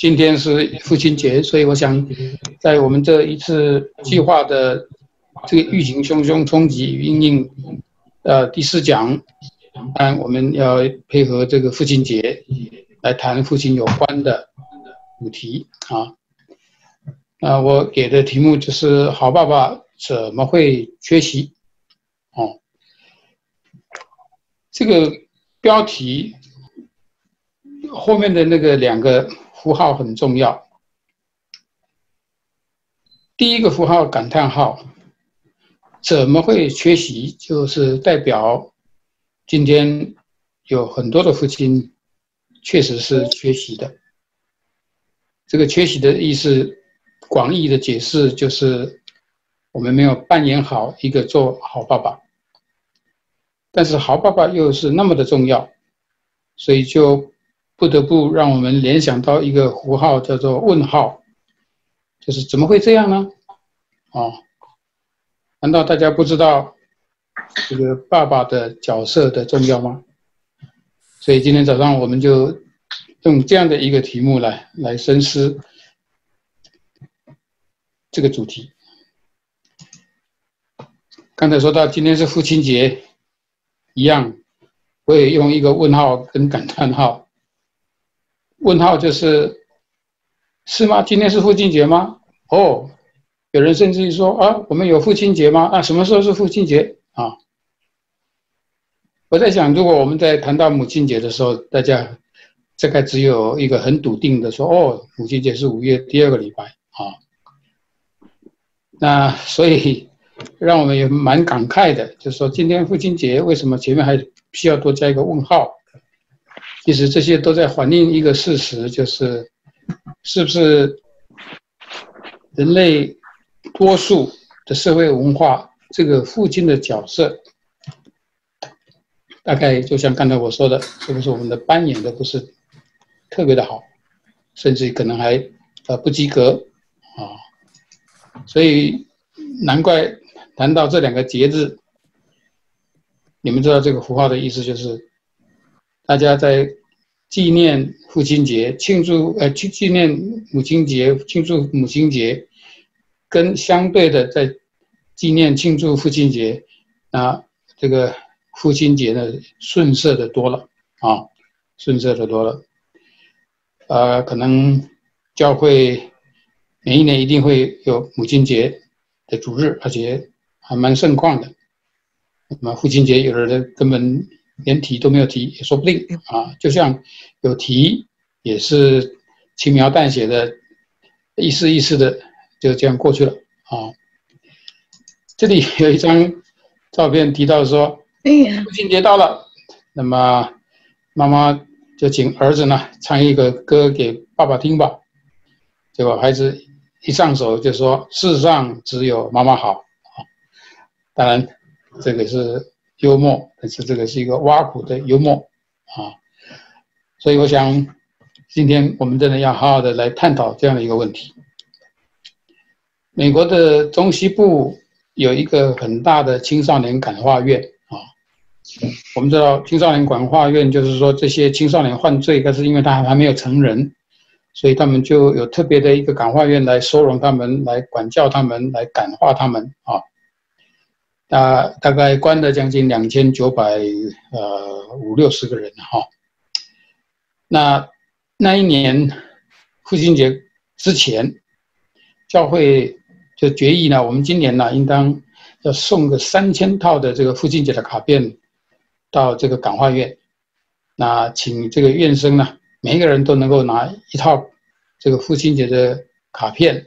今天是父亲节，所以我想，在我们这一次计划的这个疫情汹汹冲击与应应，呃，第四讲，当然我们要配合这个父亲节来谈父亲有关的主题啊。那我给的题目就是“好爸爸怎么会缺席”哦，这个标题后面的那个两个。符号很重要。第一个符号感叹号，怎么会缺席？就是代表今天有很多的父亲确实是缺席的。这个缺席的意思，广义的解释就是我们没有扮演好一个做好爸爸。但是好爸爸又是那么的重要，所以就。不得不让我们联想到一个符号，叫做问号，就是怎么会这样呢？哦，难道大家不知道这个爸爸的角色的重要吗？所以今天早上我们就用这样的一个题目来来深思这个主题。刚才说到今天是父亲节，一样，我也用一个问号跟感叹号。问号就是是吗？今天是父亲节吗？哦，有人甚至于说啊，我们有父亲节吗？啊，什么时候是父亲节啊？我在想，如果我们在谈到母亲节的时候，大家大概只有一个很笃定的说，哦，母亲节是五月第二个礼拜啊。那所以让我们也蛮感慨的，就是说今天父亲节为什么前面还需要多加一个问号？其实这些都在反映一个事实，就是是不是人类多数的社会文化，这个父亲的角色，大概就像刚才我说的，是不是我们的扮演的不是特别的好，甚至可能还呃不及格啊？所以难怪谈到这两个节日，你们知道这个符号的意思就是。大家在纪念父亲节、庆祝呃纪纪念母亲节、庆祝母亲节，跟相对的在纪念庆祝父亲节，那这个父亲节呢顺色的多了啊，顺色的多了。呃，可能教会每一年一定会有母亲节的主日，而且还蛮盛况的。那么父亲节有的人根本。连提都没有提也说不定啊，就像有提也是轻描淡写的，意思意思的就这样过去了啊。这里有一张照片提到说，父亲节到了，那么妈妈就请儿子呢唱一个歌给爸爸听吧。结果孩子一上手就说：“世上只有妈妈好。”啊，当然这个是。幽默，但是这个是一个挖苦的幽默啊，所以我想，今天我们真的要好好的来探讨这样的一个问题。美国的中西部有一个很大的青少年感化院啊，我们知道青少年感化院就是说这些青少年犯罪，但是因为他还没有成人，所以他们就有特别的一个感化院来收容他们，来管教他们，来感化他们啊。大大概关了将近两千九百呃五六十个人哈，那那一年父亲节之前，教会就决议呢，我们今年呢应当要送个三千套的这个父亲节的卡片到这个感化院，那请这个院生呢，每一个人都能够拿一套这个父亲节的卡片，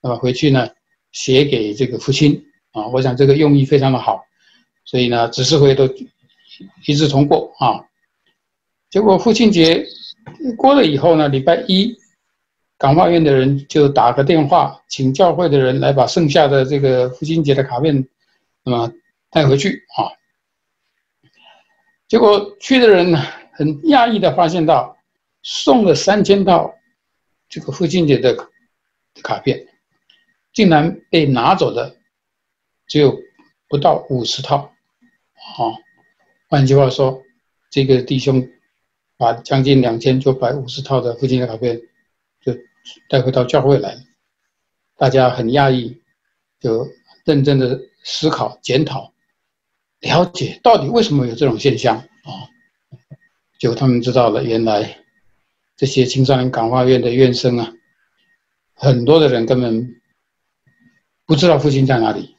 那么回去呢写给这个父亲。啊，我想这个用意非常的好，所以呢，执事会都一致通过啊。结果父亲节过了以后呢，礼拜一，港化院的人就打个电话，请教会的人来把剩下的这个父亲节的卡片，那么带回去啊。结果去的人呢很讶异的发现到，送了三千套这个父亲节的卡片，竟然被拿走了。只有不到五十套，啊，换句话说，这个弟兄把将近两千九百五十套的父亲的卡片就带回到教会来，大家很讶异，就认真的思考、检讨、了解到底为什么有这种现象啊？就他们知道了，原来这些青少年感化院的院生啊，很多的人根本不知道父亲在哪里，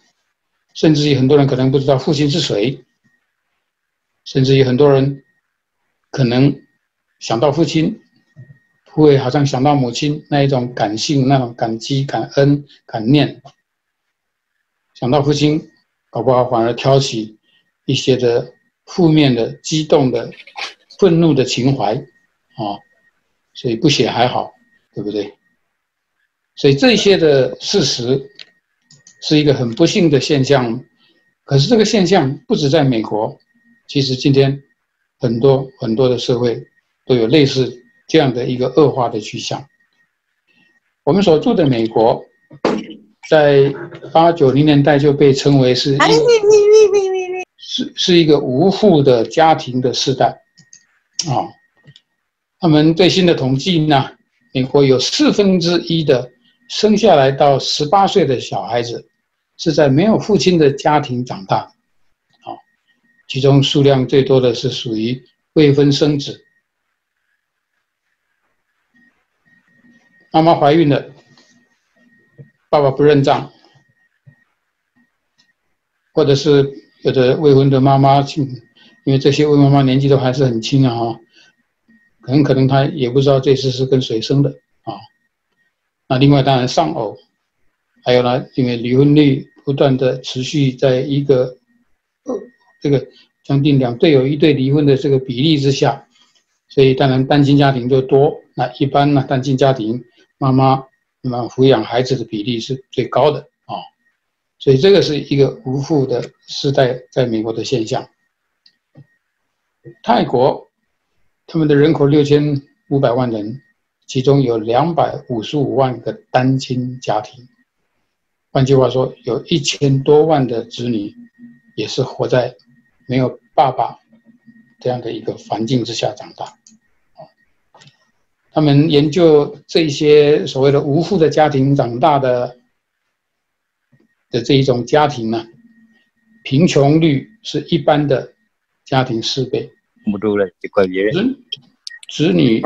甚至于很多人可能不知道父亲是谁，甚至于很多人可能想到父亲。会好像想到母亲那一种感性、那种感激、感恩、感念，想到父亲，搞不好反而挑起一些的负面的、激动的、愤怒的情怀，啊，所以不写还好，对不对？所以这些的事实是一个很不幸的现象，可是这个现象不止在美国，其实今天很多很多的社会都有类似。这样的一个恶化的趋向，我们所住的美国，在八九零年代就被称为是，是是一个无父的家庭的时代，啊，他们最新的统计呢，美国有四分之一的生下来到十八岁的小孩子，是在没有父亲的家庭长大，啊，其中数量最多的是属于未婚生子。妈妈怀孕了，爸爸不认账，或者是有的未婚的妈妈，因为这些未婚妈妈年纪都还是很轻啊，哈，很可能她也不知道这次是跟谁生的啊。那另外当然丧偶，还有呢，因为离婚率不断的持续在一个呃这个将近两对有一对离婚的这个比例之下，所以当然单亲家庭就多。那一般呢，单亲家庭。妈妈那么抚养孩子的比例是最高的啊，所以这个是一个无父的时代在美国的现象。泰国他们的人口六千五百万人，其中有两百五十五万个单亲家庭，换句话说，有一千多万的子女也是活在没有爸爸这样的一个环境之下长大。他们研究这些所谓的无父的家庭长大的的这一种家庭呢，贫穷率是一般的家庭四倍。母猪了，这块别子子女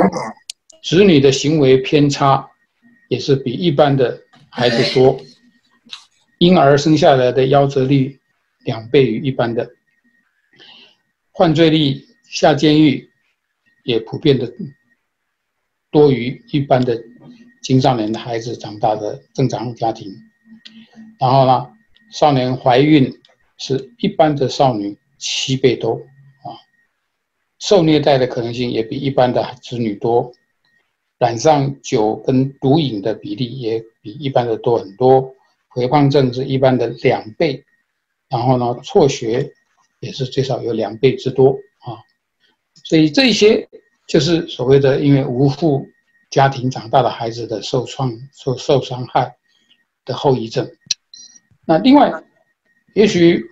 子女的行为偏差也是比一般的孩子多。婴儿生下来的夭折率两倍于一般的，犯罪率下监狱也普遍的。多于一般的青少年的孩子长大的正常家庭，然后呢，少年怀孕是一般的少女七倍多啊，受虐待的可能性也比一般的子女多，染上酒跟毒瘾的比例也比一般的多很多，肥胖症是一般的两倍，然后呢，辍学也是最少有两倍之多啊，所以这些。就是所谓的因为无父家庭长大的孩子的受创受受伤害的后遗症。那另外，也许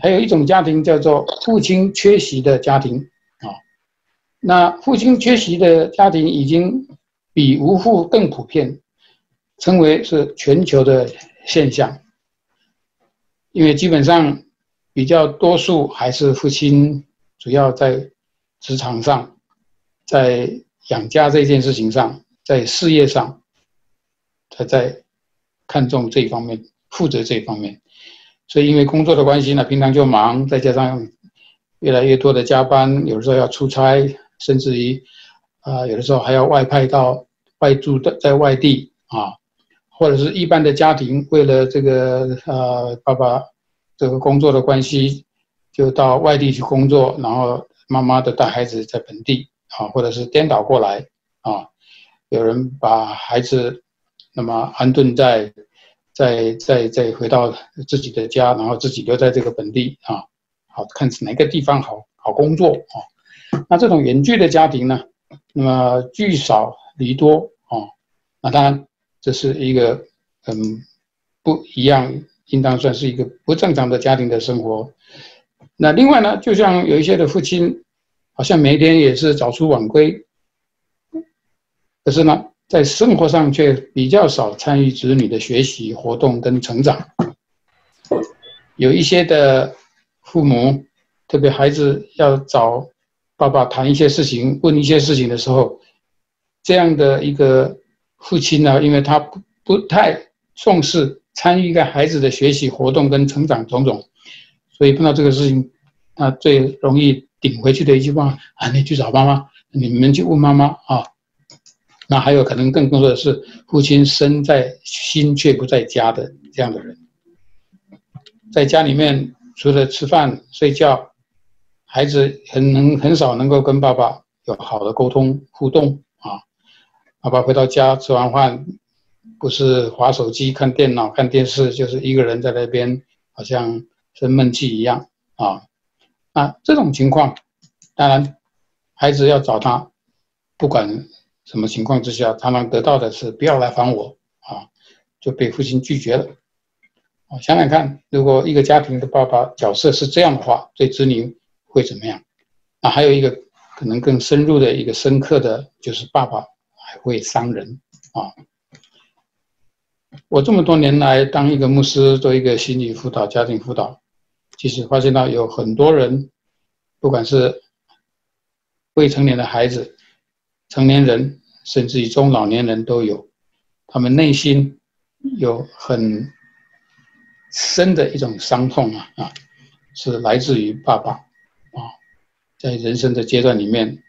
还有一种家庭叫做父亲缺席的家庭啊。那父亲缺席的家庭已经比无父更普遍，称为是全球的现象。因为基本上比较多数还是父亲主要在职场上。在养家这件事情上，在事业上，他在看重这一方面，负责这一方面，所以因为工作的关系呢，平常就忙，再加上越来越多的加班，有的时候要出差，甚至于啊，有的时候还要外派到外住的在外地啊，或者是一般的家庭，为了这个呃爸爸这个工作的关系，就到外地去工作，然后妈妈的带孩子在本地。啊，或者是颠倒过来啊，有人把孩子那么安顿在，在在再回到自己的家，然后自己留在这个本地啊，好看哪个地方好好工作啊。那这种远距的家庭呢，那么聚少离多啊，那当然这是一个很不一样，应当算是一个不正常的家庭的生活。那另外呢，就像有一些的父亲。好像每天也是早出晚归，可是呢，在生活上却比较少参与子女的学习活动跟成长。有一些的父母，特别孩子要找爸爸谈一些事情、问一些事情的时候，这样的一个父亲呢，因为他不不太重视参与一个孩子的学习活动跟成长种种，所以碰到这个事情，他最容易顶回去的一句话啊，你去找妈妈，你们去问妈妈啊。那还有可能更多的是父亲身在心却不在家的这样的人，在家里面除了吃饭睡觉，孩子很能很少能够跟爸爸有好的沟通互动爸爸回到家吃完饭，不是划手机看电脑看电视，就是一个人在那边好像生闷气一样啊。那这种情况，当然孩子要找他，不管。什么情况之下，他们得到的是不要来烦我啊，就被父亲拒绝了。啊，想想看，如果一个家庭的爸爸角色是这样的话，对子女会怎么样？啊，还有一个可能更深入的一个深刻的就是爸爸还会伤人啊。我这么多年来当一个牧师，做一个心理辅导、家庭辅导，其实发现到有很多人，不管是未成年的孩子。成年人甚至于中老年人都有，他们内心有很深的一种伤痛啊啊，是来自于爸爸啊，在人生的阶段里面，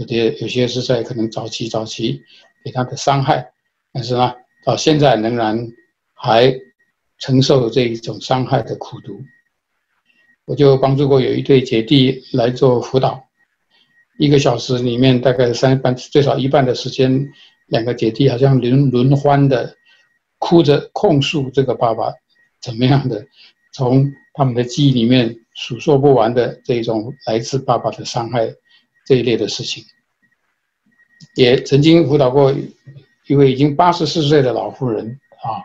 有的有些是在可能早期早期给他的伤害，但是呢，到现在仍然还承受这一种伤害的苦毒。我就帮助过有一对姐弟来做辅导。一个小时里面大概三半，最少一半的时间，两个姐弟好像轮轮番的哭着控诉这个爸爸怎么样的，从他们的记忆里面数说不完的这种来自爸爸的伤害这一类的事情。也曾经辅导过一位已经八十四岁的老妇人啊，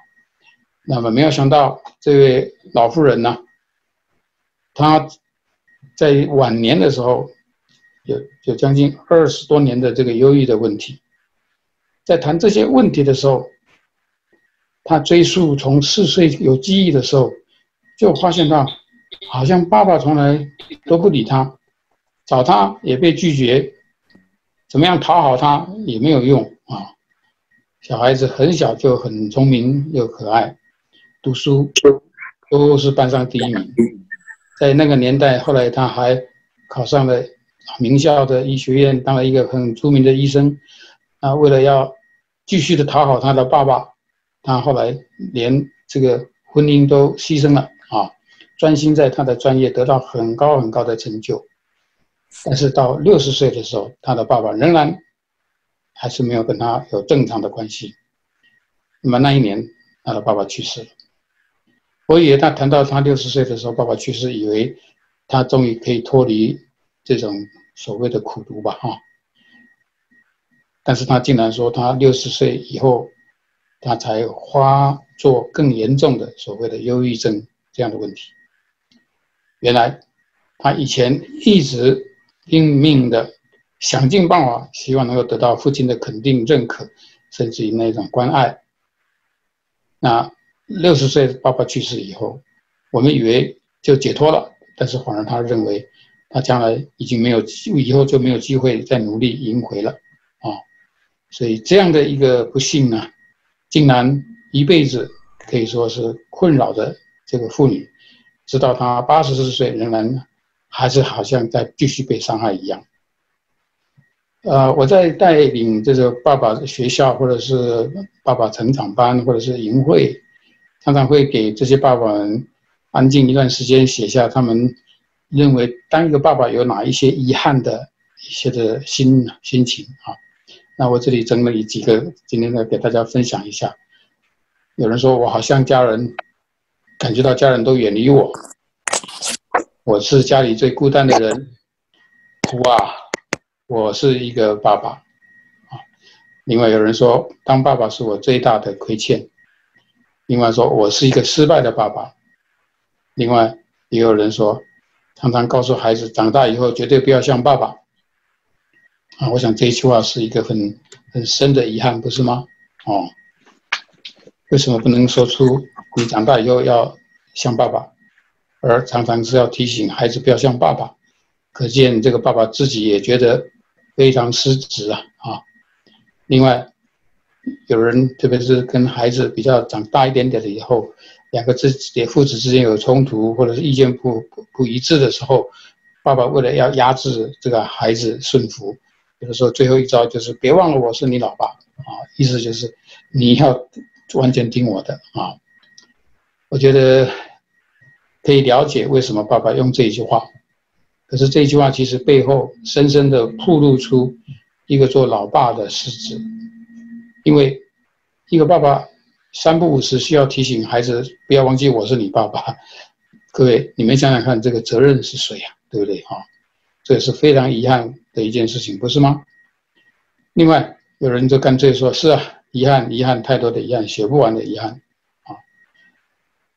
那么没有想到这位老妇人呢，她在晚年的时候。有有将近二十多年的这个忧郁的问题，在谈这些问题的时候，他追溯从四岁有记忆的时候，就发现到，好像爸爸从来都不理他，找他也被拒绝，怎么样讨好他也没有用啊。小孩子很小就很聪明又可爱，读书都是班上第一名，在那个年代，后来他还考上了。名校的医学院当了一个很出名的医生，啊，为了要继续的讨好他的爸爸，他后来连这个婚姻都牺牲了啊，专心在他的专业得到很高很高的成就。但是到六十岁的时候，他的爸爸仍然还是没有跟他有正常的关系。那么那一年，他的爸爸去世了。我以为他谈到他六十岁的时候，爸爸去世，以为他终于可以脱离。这种所谓的苦读吧，哈，但是他竟然说他六十岁以后，他才发作更严重的所谓的忧郁症这样的问题。原来他以前一直拼命的想尽办法，希望能够得到父亲的肯定、认可，甚至于那种关爱。那六十岁爸爸去世以后，我们以为就解脱了，但是反而他认为。他将来已经没有，以后就没有机会再努力赢回了，啊，所以这样的一个不幸呢，竟然一辈子可以说是困扰着这个妇女，直到她八十四岁，仍然还是好像在继续被伤害一样。呃，我在带领这个爸爸学校，或者是爸爸成长班，或者是营会，常常会给这些爸爸们安静一段时间，写下他们。认为当一个爸爸有哪一些遗憾的一些的心心情啊？那我这里整理几个，今天呢给大家分享一下。有人说我好像家人，感觉到家人都远离我，我是家里最孤单的人，哭啊！我是一个爸爸啊。另外有人说当爸爸是我最大的亏欠，另外说我是一个失败的爸爸，另外也有人说。常常告诉孩子，长大以后绝对不要像爸爸。啊，我想这一句话是一个很很深的遗憾，不是吗？哦，为什么不能说出你长大以后要像爸爸，而常常是要提醒孩子不要像爸爸？可见这个爸爸自己也觉得非常失职啊啊！另外，有人特别是跟孩子比较长大一点点了以后，两个自己父子之间有冲突，或者是意见不不不一致的时候，爸爸为了要压制这个孩子顺服，有的时候最后一招就是别忘了我是你老爸啊，意思就是你要完全听我的啊。我觉得可以了解为什么爸爸用这一句话。可是这一句话其实背后深深的透露出一个做老爸的失职，因为一个爸爸三不五时需要提醒孩子不要忘记我是你爸爸。各位，你们想想看，这个责任是谁呀？对不对？哈，这也是非常遗憾的一件事情，不是吗？另外，有人就干脆说：“是啊，遗憾，遗憾，太多的遗憾，写不完的遗憾。”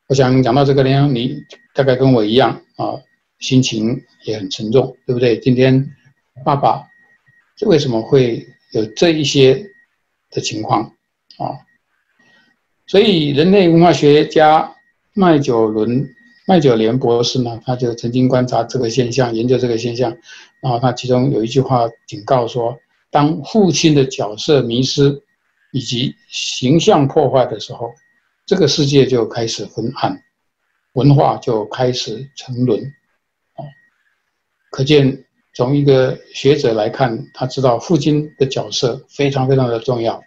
我想讲到这个呢，你大概跟我一样啊。心情也很沉重，对不对？今天爸爸这为什么会有这一些的情况啊？所以人类文化学家麦九伦、麦九莲博士呢，他就曾经观察这个现象，研究这个现象，然后他其中有一句话警告说：当父亲的角色迷失以及形象破坏的时候，这个世界就开始昏暗，文化就开始沉沦。可见，从一个学者来看，他知道父亲的角色非常非常的重要。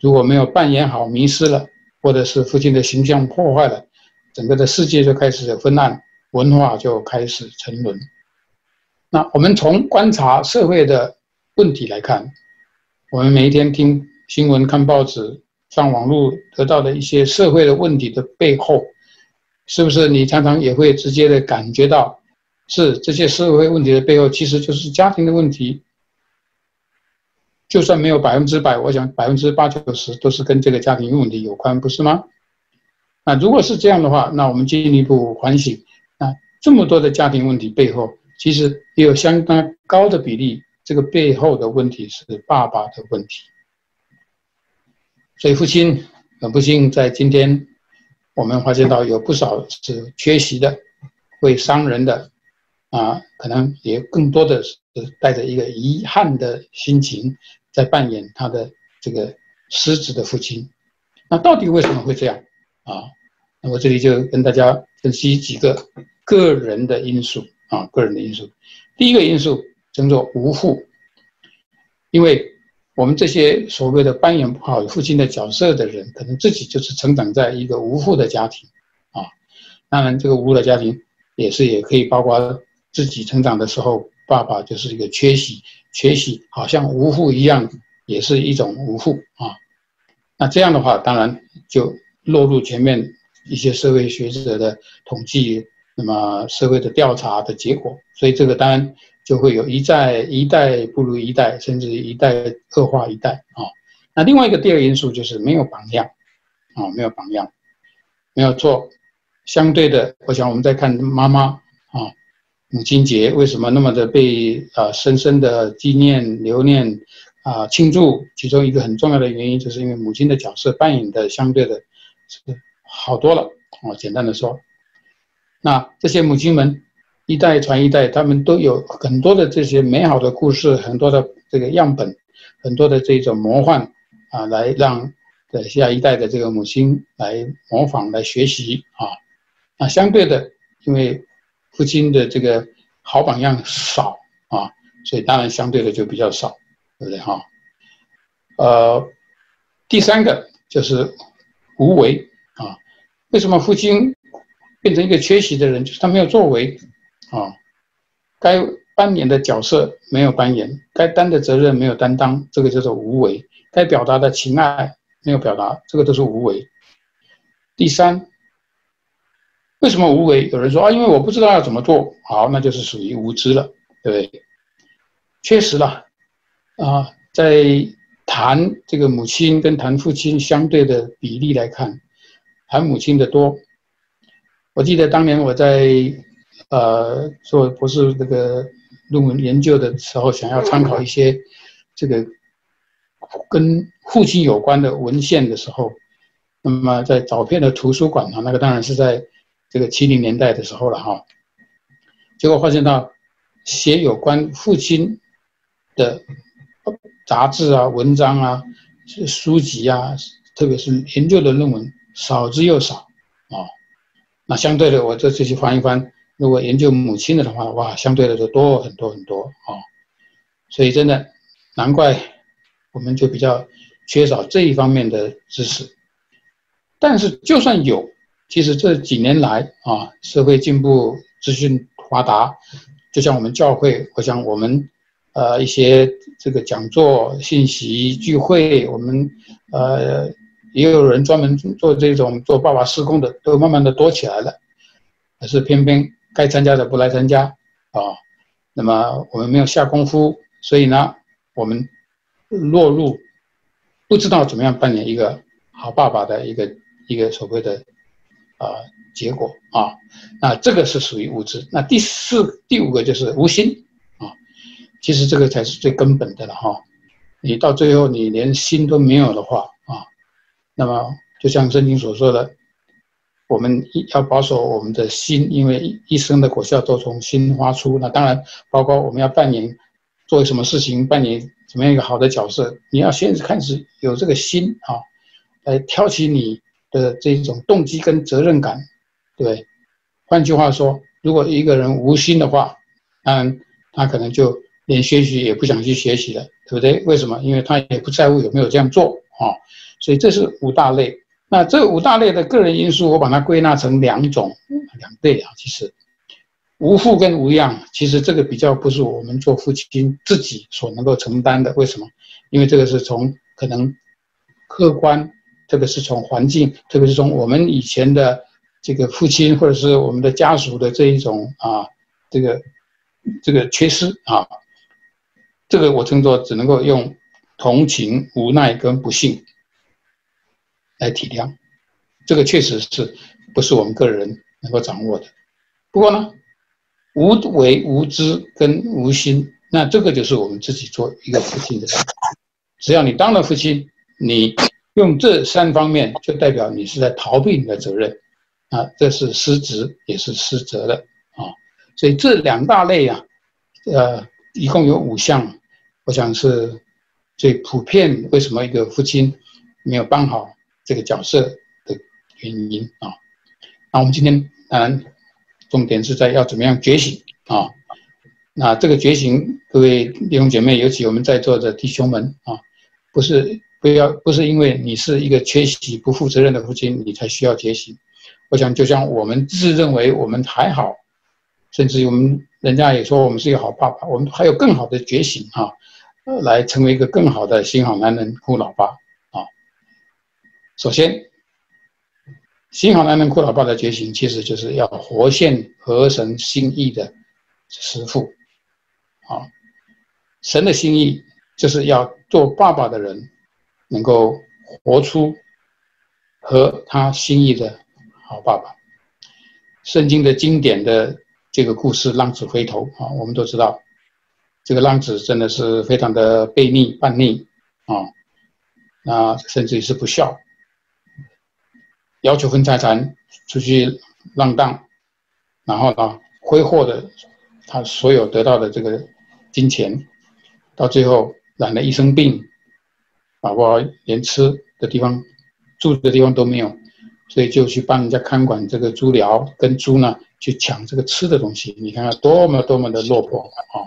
如果没有扮演好，迷失了，或者是父亲的形象破坏了，整个的世界就开始昏暗，文化就开始沉沦。那我们从观察社会的问题来看，我们每一天听新闻、看报纸、上网络得到的一些社会的问题的背后，是不是你常常也会直接的感觉到？是这些社会问题的背后，其实就是家庭的问题。就算没有百分之百，我想百分之八九十都是跟这个家庭问题有关，不是吗？那如果是这样的话，那我们进一步反省，那这么多的家庭问题背后，其实也有相当高的比例，这个背后的问题是爸爸的问题。所以父亲很不幸，在今天我们发现到有不少是缺席的，会伤人的。啊，可能也更多的是带着一个遗憾的心情，在扮演他的这个失职的父亲。那到底为什么会这样啊？那我这里就跟大家分析几个个人的因素啊，个人的因素。第一个因素叫做无父，因为我们这些所谓的扮演不好父亲的角色的人，可能自己就是成长在一个无父的家庭啊。当然，这个无父的家庭也是也可以包括。自己成长的时候，爸爸就是一个缺席，缺席好像无父一样，也是一种无父啊。那这样的话，当然就落入前面一些社会学者的统计，那么社会的调查的结果。所以这个当然就会有一代一代不如一代，甚至一代恶化一代啊。那另外一个第二因素就是没有榜样啊，没有榜样，没有错。相对的，我想我们在看妈妈啊。母亲节为什么那么的被啊深深的纪念留念啊庆祝？其中一个很重要的原因，就是因为母亲的角色扮演的相对的是好多了啊。简单的说，那这些母亲们一代传一代，他们都有很多的这些美好的故事，很多的这个样本，很多的这种魔幻啊，来让的下一代的这个母亲来模仿来学习啊。那相对的，因为父亲的这个好榜样少啊，所以当然相对的就比较少，对不对哈？呃，第三个就是无为啊。为什么父亲变成一个缺席的人？就是他没有作为啊，该扮演的角色没有扮演，该担的责任没有担当，这个叫做无为。该表达的情爱没有表达，这个都是无为。第三。为什么无为？有人说啊，因为我不知道要怎么做好，那就是属于无知了，对不对？确实了，啊，在谈这个母亲跟谈父亲相对的比例来看，谈母亲的多。我记得当年我在呃做博士这个论文研究的时候，想要参考一些这个跟父亲有关的文献的时候，那么在早片的图书馆啊，那个当然是在这个七零年代的时候了哈。结果发现到写有关父亲的杂志啊、文章啊、书籍啊，特别是研究的论文少之又少啊。那相对的，我这次去翻一翻，如果研究母亲的的话，哇，相对的就多很多很多啊。所以真的难怪我们就比较缺少这一方面的知识。但是就算有，其实这几年来啊，社会进步、资讯。发达，就像我们教会，我想我们，呃，一些这个讲座、信息聚会，我们呃，也有人专门做这种做爸爸施工的，都慢慢的多起来了。可是偏偏该参加的不来参加啊，那么我们没有下功夫，所以呢，我们落入不知道怎么样扮演一个好爸爸的一个一个所谓的啊。结果啊，那这个是属于无知。那第四、第五个就是无心啊，其实这个才是最根本的了哈。你到最后你连心都没有的话啊，那么就像圣经所说的，我们一要保守我们的心，因为一生的果效都从心发出。那当然包括我们要扮演做什么事情，扮演怎么样一个好的角色，你要先开始有这个心啊，来挑起你的这种动机跟责任感。对，换句话说，如果一个人无心的话，嗯，他可能就连学习也不想去学习了，对不对？为什么？因为他也不在乎有没有这样做啊。所以这是五大类。那这五大类的个人因素，我把它归纳成两种两类啊。其实无父跟无样，其实这个比较不是我们做父亲自己所能够承担的。为什么？因为这个是从可能客观，特别是从环境，特别是从我们以前的。这个父亲或者是我们的家属的这一种啊，这个这个缺失啊，这个我称作只能够用同情、无奈跟不幸来体谅，这个确实是不是我们个人能够掌握的。不过呢，无为、无知跟无心，那这个就是我们自己做一个父亲的。只要你当了父亲，你用这三方面，就代表你是在逃避你的责任。啊，这是失职也是失责的啊，所以这两大类啊，呃，一共有五项，我想是最普遍。为什么一个父亲没有办好这个角色的原因啊？那我们今天当然重点是在要怎么样觉醒啊？那这个觉醒，各位弟兄姐妹，尤其我们在座的弟兄们啊，不是不要不是因为你是一个缺席不负责任的父亲，你才需要觉醒。我想，就像我们自认为我们还好，甚至于我们人家也说我们是一个好爸爸，我们还有更好的觉醒啊，来成为一个更好的新好男人、酷老爸。首先，新好男人、酷老爸的觉醒，其实就是要活现合神心意的师父啊。神的心意就是要做爸爸的人，能够活出和他心意的。好爸爸，圣经的经典的这个故事《浪子回头》啊，我们都知道，这个浪子真的是非常的悖逆叛逆啊，那甚至于是不孝，要求分财产，出去浪荡，然后呢挥霍的他所有得到的这个金钱，到最后染了一身病，宝宝连吃的地方、住的地方都没有。所以就去帮人家看管这个猪寮，跟猪呢去抢这个吃的东西，你看看多么多么的落魄啊！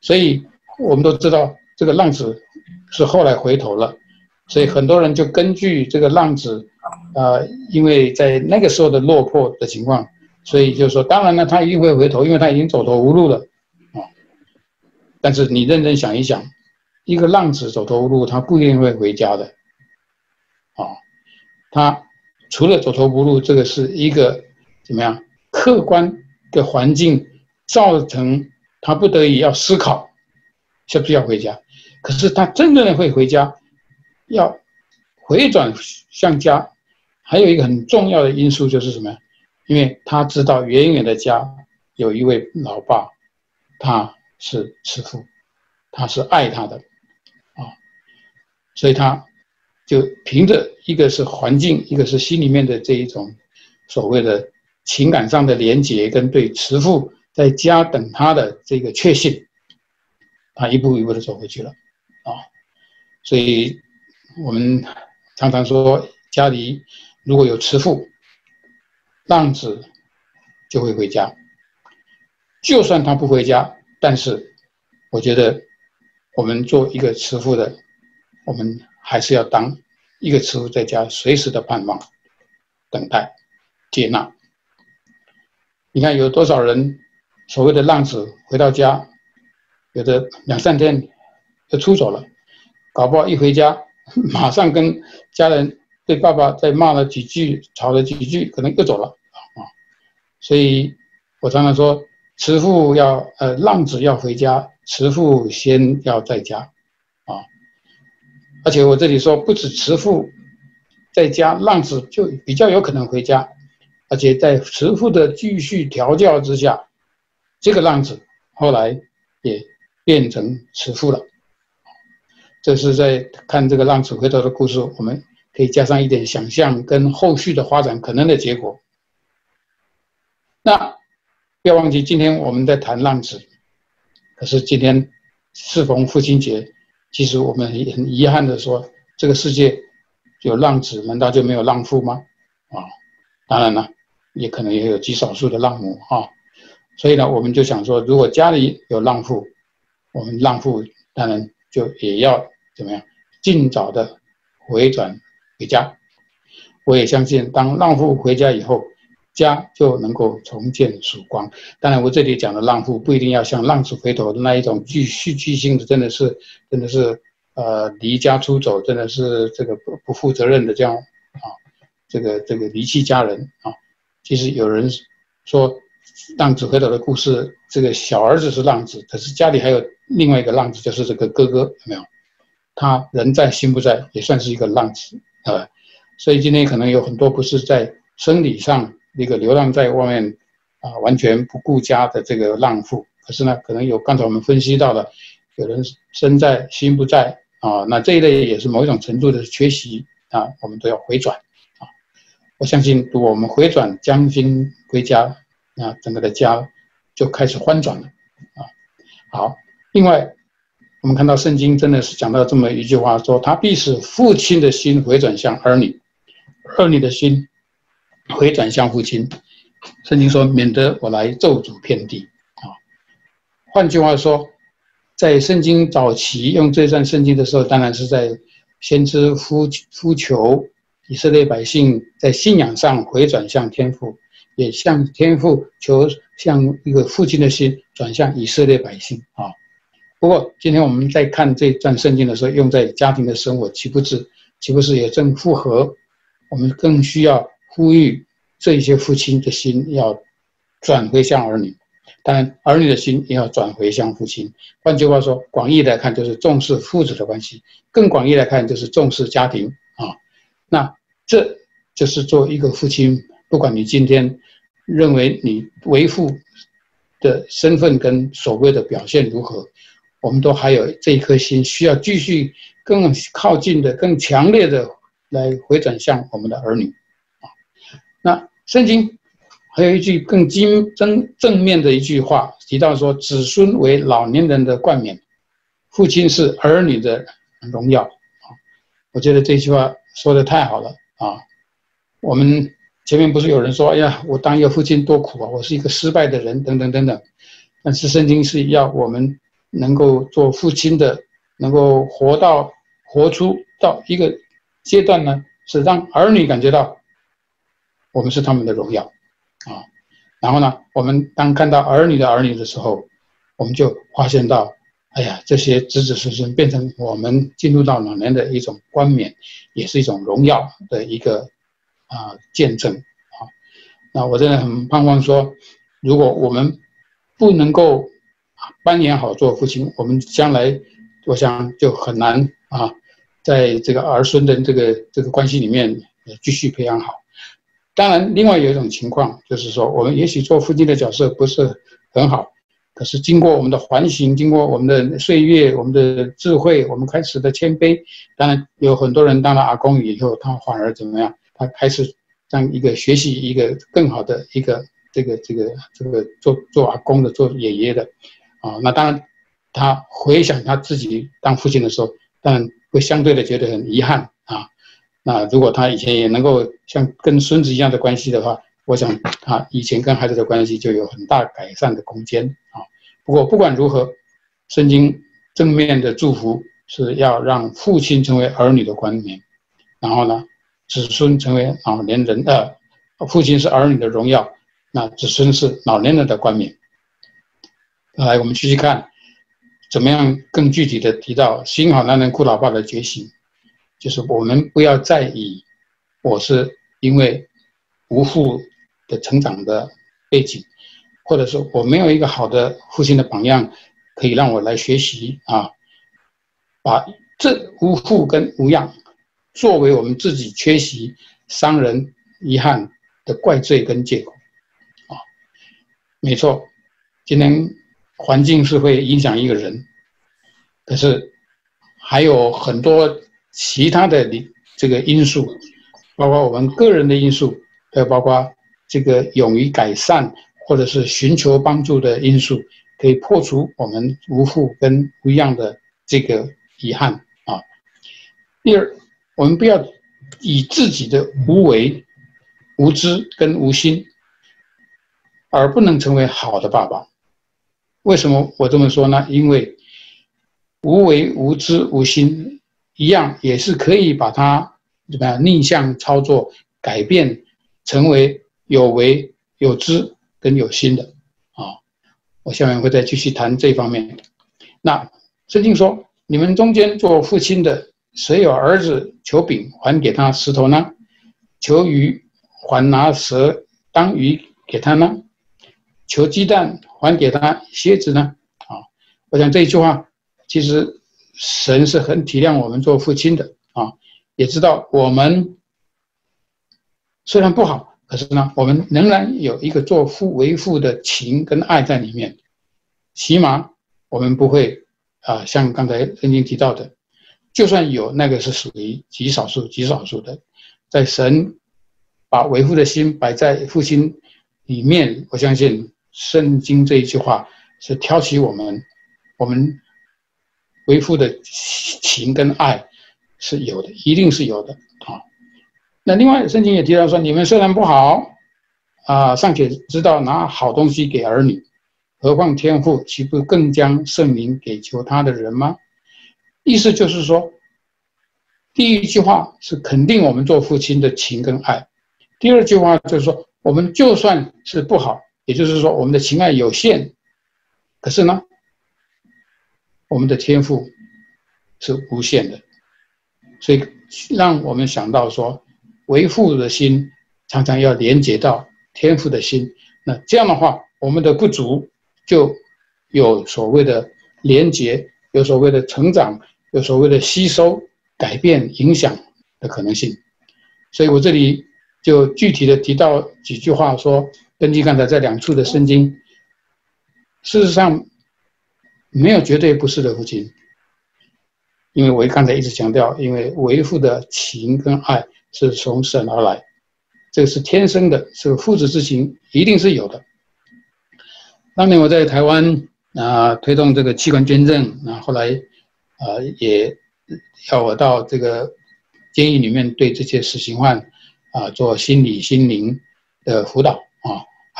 所以我们都知道这个浪子是后来回头了，所以很多人就根据这个浪子，呃，因为在那个时候的落魄的情况，所以就说，当然呢，他一定会回头，因为他已经走投无路了啊。但是你认真想一想，一个浪子走投无路，他不一定会回家的啊，他。除了走投无路，这个是一个怎么样客观的环境造成他不得已要思考，是不是要回家？可是他真正的会回家，要回转向家，还有一个很重要的因素就是什么？因为他知道远远的家有一位老爸，他是慈父，他是爱他的，啊，所以他就凭着一个是环境，一个是心里面的这一种所谓的情感上的连结，跟对慈父在家等他的这个确信，他一步一步的走回去了啊。所以我们常常说，家里如果有慈父，浪子就会回家。就算他不回家，但是我觉得我们做一个慈父的，我们还是要当一个慈父在家，随时的盼望、等待、接纳。你看有多少人所谓的浪子回到家，有的两三天就出走了，搞不好一回家 马上跟家人对爸爸再骂了几句，吵了几句，可能又走了啊。所以我常常说。慈父要呃，浪子要回家，慈父先要在家，啊，而且我这里说不止慈父在家，浪子就比较有可能回家，而且在慈父的继续调教之下，这个浪子后来也变成慈父了。这是在看这个浪子回头的故事，我们可以加上一点想象跟后续的发展可能的结果。那。不要忘记，今天我们在谈浪子，可是今天适逢父亲节，其实我们很遗憾的说，这个世界有浪子，难道就没有浪父吗？啊，当然了，也可能也有极少数的浪母啊。所以呢，我们就想说，如果家里有浪父，我们浪父当然就也要怎么样，尽早的回转回家。我也相信，当浪父回家以后。家就能够重见曙光。当然，我这里讲的浪父不一定要像浪子回头的那一种具戏剧性的，真的是，真的是，呃，离家出走，真的是这个不不负责任的这样啊，这个这个离弃家人啊。其实有人说，浪子回头的故事，这个小儿子是浪子，可是家里还有另外一个浪子，就是这个哥哥，有没有？他人在心不在，也算是一个浪子啊。所以今天可能有很多不是在生理上。那个流浪在外面，啊，完全不顾家的这个浪妇，可是呢，可能有刚才我们分析到的，有人身在心不在啊，那这一类也是某一种程度的缺席啊，我们都要回转啊。我相信，如果我们回转将军归家，啊，整个的家就开始翻转了啊。好，另外，我们看到圣经真的是讲到这么一句话，说他必使父亲的心回转向儿女，儿女的心。回转向父亲，圣经说：“免得我来咒诅遍地。”啊，换句话说，在圣经早期用这段圣经的时候，当然是在先知呼呼求以色列百姓在信仰上回转向天父，也向天父求向一个父亲的心转向以色列百姓。啊，不过今天我们在看这段圣经的时候，用在家庭的生活，岂不是岂不是也正符合？我们更需要。呼吁这一些父亲的心要转回向儿女，当然儿女的心也要转回向父亲。换句话说，广义来看就是重视父子的关系；更广义来看就是重视家庭啊。那这就是做一个父亲，不管你今天认为你为父的身份跟所谓的表现如何，我们都还有这一颗心，需要继续更靠近的、更强烈的来回转向我们的儿女。那圣经还有一句更精正正面的一句话，提到说：“子孙为老年人的冠冕，父亲是儿女的荣耀。”啊，我觉得这句话说的太好了啊！我们前面不是有人说：“哎呀，我当一个父亲多苦啊，我是一个失败的人，等等等等。”但是圣经是要我们能够做父亲的，能够活到活出到一个阶段呢，是让儿女感觉到。我们是他们的荣耀，啊，然后呢，我们当看到儿女的儿女的时候，我们就发现到，哎呀，这些子子孙孙变成我们进入到老年的一种冠冕，也是一种荣耀的一个啊见证啊。那我真的很盼望说，如果我们不能够扮演好做父亲，我们将来我想就很难啊，在这个儿孙的这个这个关系里面继续培养好。当然，另外有一种情况，就是说，我们也许做父亲的角色不是很好，可是经过我们的环形，经过我们的岁月，我们的智慧，我们开始的谦卑。当然有很多人当了阿公以后，他反而怎么样？他开始让一个学习一个更好的一个这个这个这个做做阿公的，做爷爷的，啊，那当然他回想他自己当父亲的时候，当然会相对的觉得很遗憾啊。那如果他以前也能够像跟孙子一样的关系的话，我想他以前跟孩子的关系就有很大改善的空间啊。不过不管如何，圣经正面的祝福是要让父亲成为儿女的冠冕，然后呢，子孙成为老年人的，父亲是儿女的荣耀，那子孙是老年人的冠冕。来，我们继续看，怎么样更具体的提到新好男人哭老爸的觉醒，就是我们不要再以我是因为无父。的成长的背景，或者说我没有一个好的父亲的榜样，可以让我来学习啊，把这无父跟无样作为我们自己缺席、伤人、遗憾的怪罪跟借口啊，没错，今天环境是会影响一个人，可是还有很多其他的这个因素，包括我们个人的因素，还有包括。这个勇于改善或者是寻求帮助的因素，可以破除我们无父跟不一样的这个遗憾啊。第二，我们不要以自己的无为、无知跟无心，而不能成为好的爸爸。为什么我这么说呢？因为无为、无知、无心一样，也是可以把它怎么样逆向操作、改变成为。有为有知跟有心的啊，我下面会再继续谈这方面。那圣经说，你们中间做父亲的，谁有儿子求饼还给他石头呢？求鱼还拿蛇当鱼给他呢？求鸡蛋还给他鞋子呢？啊，我想这一句话，其实神是很体谅我们做父亲的啊，也知道我们虽然不好。可是呢，我们仍然有一个做父为父的情跟爱在里面，起码我们不会啊，像刚才曾经提到的，就算有那个是属于极少数、极少数的，在神把为父的心摆在父亲里面，我相信圣经这一句话是挑起我们，我们为父的情跟爱是有的，一定是有的啊。那另外，圣经也提到说，你们虽然不好，啊，尚且知道拿好东西给儿女，何况天父岂不更将圣灵给求他的人吗？意思就是说，第一句话是肯定我们做父亲的情跟爱，第二句话就是说，我们就算是不好，也就是说我们的情爱有限，可是呢，我们的天赋是无限的，所以让我们想到说。为父的心常常要连接到天赋的心，那这样的话，我们的不足就有所谓的连接，有所谓的成长，有所谓的吸收、改变、影响的可能性。所以我这里就具体的提到几句话，说根据刚才这两处的圣经，事实上没有绝对不是的父亲，因为我刚才一直强调，因为为父的情跟爱。是从神而来，这个是天生的，是父子之情，一定是有的。当年我在台湾啊推动这个器官捐赠，那后来啊也要我到这个监狱里面对这些死刑犯啊做心理心灵的辅导，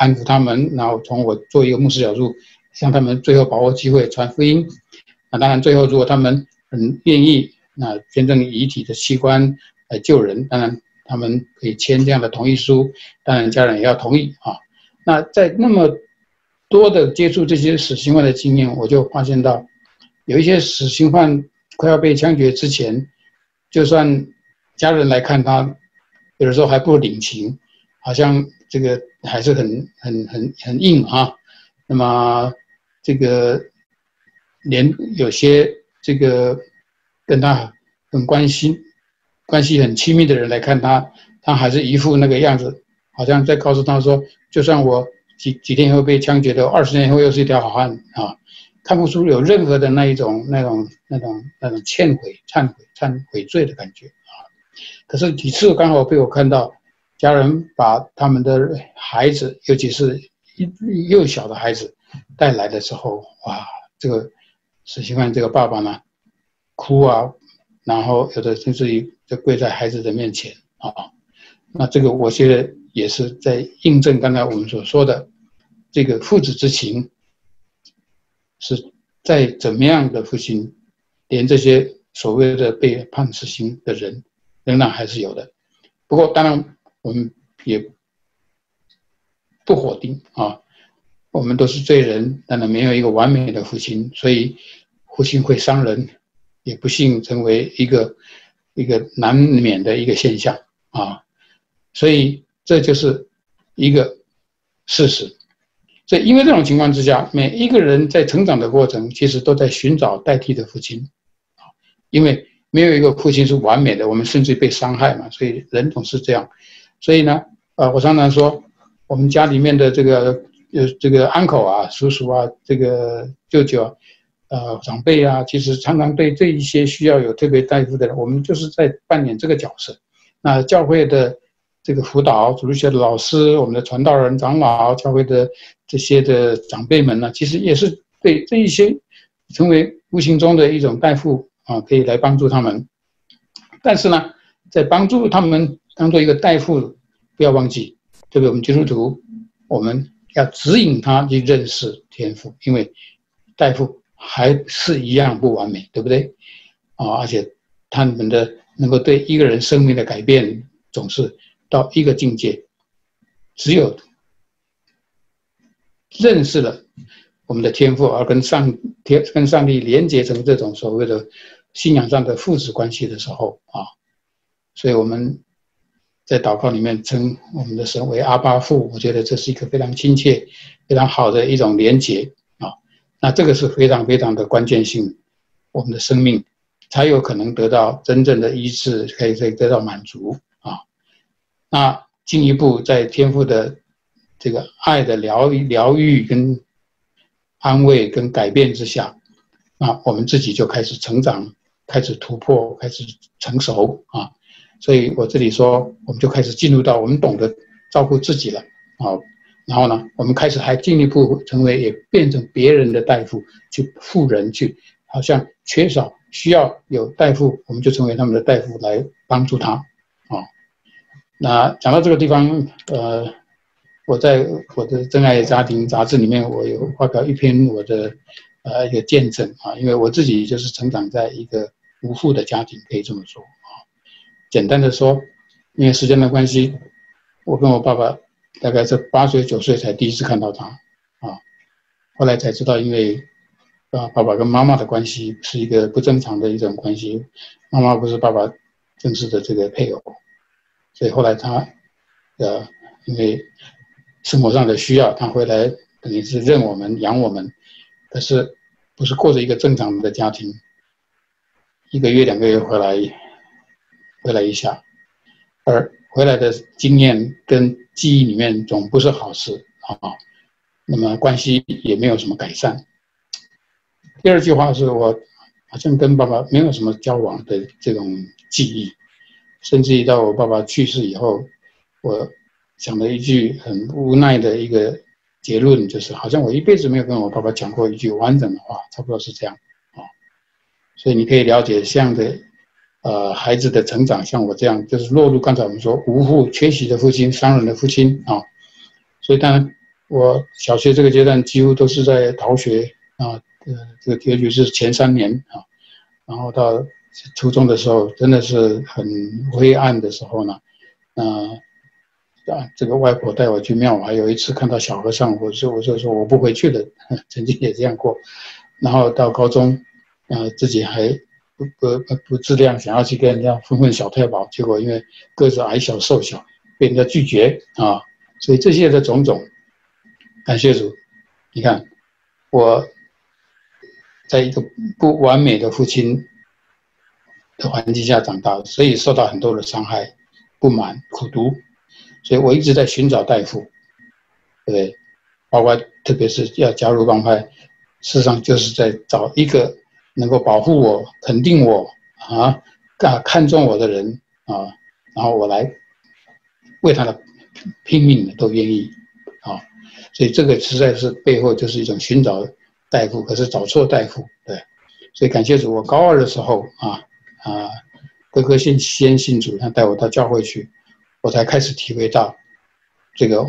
安抚他们，然后从我做一个牧师角度，向他们最后把握机会传福音。那当然最后如果他们很愿意，那捐赠遗体的器官。来救人，当然他们可以签这样的同意书，当然家人也要同意啊。那在那么多的接触这些死刑犯的经验，我就发现到，有一些死刑犯快要被枪决之前，就算家人来看他，有的时候还不领情，好像这个还是很很很很硬啊。那么这个连有些这个跟他很关心。关系很亲密的人来看他，他还是一副那个样子，好像在告诉他说：就算我几几天后被枪决的，二十年后又是一条好汉啊，看不出有任何的那一种那种那种那种忏悔、忏悔、忏悔罪的感觉啊。可是几次刚好被我看到，家人把他们的孩子，尤其是幼小的孩子带来的时候，哇，这个史希万这个爸爸呢，哭啊，然后有的甚至于就跪在孩子的面前啊，那这个我觉得也是在印证刚才我们所说的。这个父子之情是在怎么样的父亲，连这些所谓的被判死刑的人，仍然还是有的。不过，当然我们也不否定啊，我们都是罪人，但是没有一个完美的父亲，所以父亲会伤人，也不幸成为一个一个难免的一个现象啊。所以这就是一个事实。所以，因为这种情况之下，每一个人在成长的过程，其实都在寻找代替的父亲，啊，因为没有一个父亲是完美的，我们甚至被伤害嘛，所以人总是这样。所以呢，呃，我常常说，我们家里面的这个呃这个 uncle 啊、叔叔啊、这个舅舅啊，呃，长辈啊，其实常常对这一些需要有特别待遇的人，我们就是在扮演这个角色。那教会的。这个辅导主日学的老师，我们的传道人、长老、教会的这些的长辈们呢，其实也是对这一些成为无形中的一种代父啊，可以来帮助他们。但是呢，在帮助他们当做一个代父，不要忘记，特别我们基督徒，我们要指引他去认识天赋，因为代父还是一样不完美，对不对？啊，而且他们的能够对一个人生命的改变，总是。到一个境界，只有认识了我们的天赋，而跟上天、跟上帝连接成这种所谓的信仰上的父子关系的时候啊，所以我们在祷告里面称我们的神为阿巴父，我觉得这是一个非常亲切、非常好的一种连接啊。那这个是非常非常的关键性，我们的生命才有可能得到真正的医治，可以可以得到满足啊。那进一步在天赋的这个爱的疗疗愈跟安慰跟改变之下，啊，我们自己就开始成长，开始突破，开始成熟啊。所以我这里说，我们就开始进入到我们懂得照顾自己了啊。然后呢，我们开始还进一步成为也变成别人的大夫，去富人去，好像缺少需要有大夫，我们就成为他们的大夫来帮助他啊。那讲到这个地方，呃，我在我的《真爱家庭》杂志里面，我有发表一篇我的呃一个见证啊，因为我自己就是成长在一个无父的家庭，可以这么说。简单的说，因为时间的关系，我跟我爸爸大概是八岁九岁才第一次看到他啊，后来才知道，因为啊爸爸跟妈妈的关系是一个不正常的一种关系，妈妈不是爸爸正式的这个配偶。所以后来他，呃，因为生活上的需要，他回来等于是认我们养我们，可是不是过着一个正常的家庭，一个月两个月回来，回来一下，而回来的经验跟记忆里面总不是好事啊，那么关系也没有什么改善。第二句话是我好像跟爸爸没有什么交往的这种记忆。甚至于到我爸爸去世以后，我讲了一句很无奈的一个结论，就是好像我一辈子没有跟我爸爸讲过一句完整的话，差不多是这样啊。所以你可以了解这样的呃孩子的成长，像我这样，就是落入刚才我们说无父缺席的父亲、伤人的父亲啊。所以当然，我小学这个阶段几乎都是在逃学啊，呃，这个结局是前三年啊，然后到。初中的时候真的是很灰暗的时候呢，啊，啊，这个外婆带我去庙，还有一次看到小和尚，我说我就说我不回去了，曾经也这样过。然后到高中，呃，自己还不不不自量，想要去跟人家混混小太保，结果因为个子矮小瘦小，被人家拒绝啊。所以这些的种种，感谢主，你看我在一个不完美的父亲。的环境下长大，所以受到很多的伤害、不满、苦读，所以我一直在寻找大夫，对不对？包括特别是要加入帮派，事实上就是在找一个能够保护我、肯定我啊、啊看重我的人啊，然后我来为他的拼命的都愿意啊，所以这个实在是背后就是一种寻找大夫，可是找错大夫，对，所以感谢主，我高二的时候啊啊，哥哥先先信主，他带我到教会去，我才开始体会到这个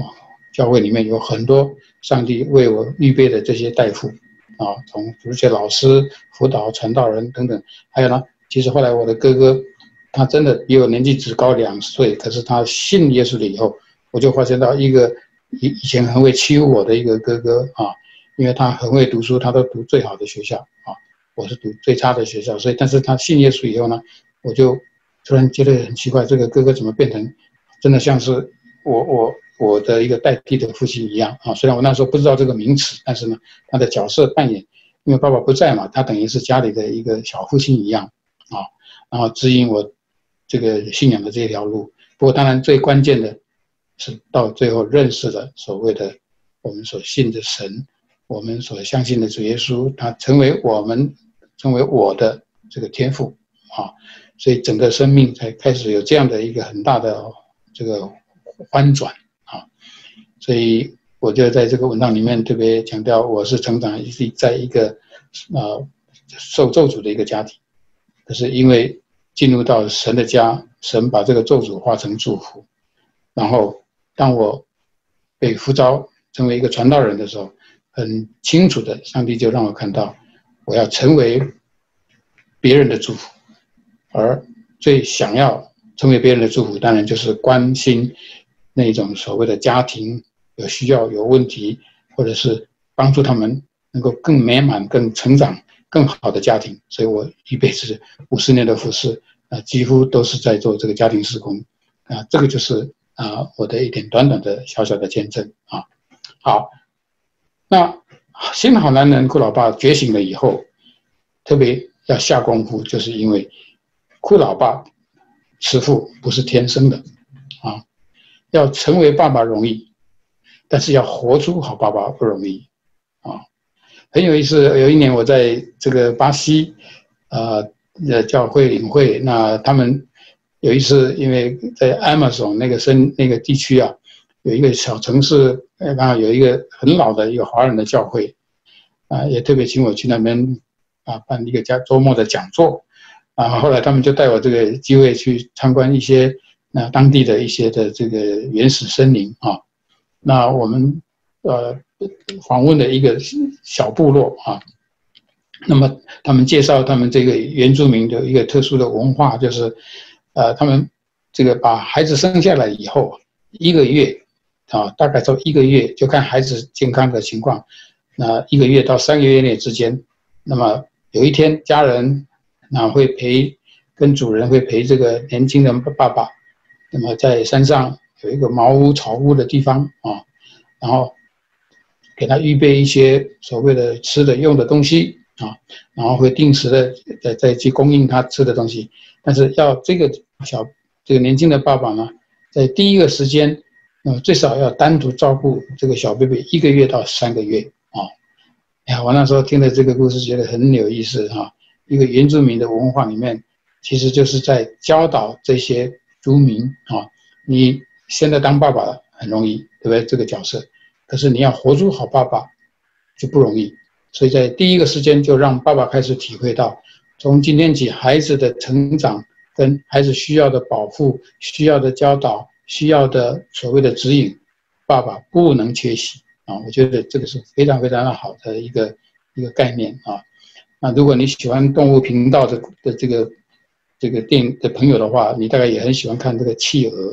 教会里面有很多上帝为我预备的这些大夫。啊，从这些老师、辅导、传道人等等，还有呢，其实后来我的哥哥。他真的比我年纪只高两岁，可是他信耶稣了以后，我就发现到一个以以前很会欺负我的一个哥哥啊，因为他很会读书，他都读最好的学校啊，我是读最差的学校，所以但是他信耶稣以后呢，我就突然觉得很奇怪，这个哥哥怎么变成真的像是我我我的一个代替的父亲一样啊？虽然我那时候不知道这个名词，但是呢，他的角色扮演，因为爸爸不在嘛，他等于是家里的一个小父亲一样啊，然后指引我。这个信仰的这条路，不过当然最关键的是到最后认识了所谓的我们所信的神，我们所相信的主耶稣，他成为我们成为我的这个天赋啊，所以整个生命才开始有这样的一个很大的这个翻转，所以我就在这个文章里面特别强调，我是成长是在一个呃受咒诅的一个家庭，可是因为。进入到神的家，神把这个咒诅化成祝福。然后，当我被呼召成为一个传道人的时候，很清楚的，上帝就让我看到，我要成为别人的祝福。而最想要成为别人的祝福，当然就是关心那种所谓的家庭有需要、有问题，或者是帮助他们能够更美满、更成长。更好的家庭，所以我一辈子五十年的服侍啊，几乎都是在做这个家庭施工啊，这个就是啊我的一点短短的小小的见证啊。好，那新好男人酷老爸觉醒了以后，特别要下功夫，就是因为酷老爸慈父不是天生的啊，要成为爸爸容易，但是要活出好爸爸不容易啊。很有意思，有一年我在这个巴西，呃，的教会领会，那他们有一次，因为在 Amazon 那个深那个地区啊，有一个小城市，呃，然后有一个很老的一个华人的教会，啊，也特别请我去那边啊办一个家周末的讲座，啊，后来他们就带我这个机会去参观一些那当地的一些的这个原始森林啊，那我们呃。访问的一个小部落啊，那么他们介绍他们这个原住民的一个特殊的文化，就是，呃，他们这个把孩子生下来以后一个月啊，大概说一个月就看孩子健康的情况，那一个月到三个月内之间，那么有一天家人那会陪跟主人会陪这个年轻的爸爸，那么在山上有一个茅屋草屋的地方啊，然后。给他预备一些所谓的吃的用的东西啊，然后会定时的再再去供应他吃的东西。但是要这个小这个年轻的爸爸呢，在第一个时间，呃，最少要单独照顾这个小 baby 一个月到三个月啊。哎呀，我那时候听了这个故事，觉得很有意思哈。一个原住民的文化里面，其实就是在教导这些族民啊，你现在当爸爸了很容易，对不对？这个角色。可是你要活出好爸爸就不容易，所以在第一个时间就让爸爸开始体会到，从今天起孩子的成长跟孩子需要的保护、需要的教导、需要的所谓的指引，爸爸不能缺席啊！我觉得这个是非常非常的好的一个一个概念啊。那如果你喜欢动物频道的的这个这个电影的朋友的话，你大概也很喜欢看这个企鹅。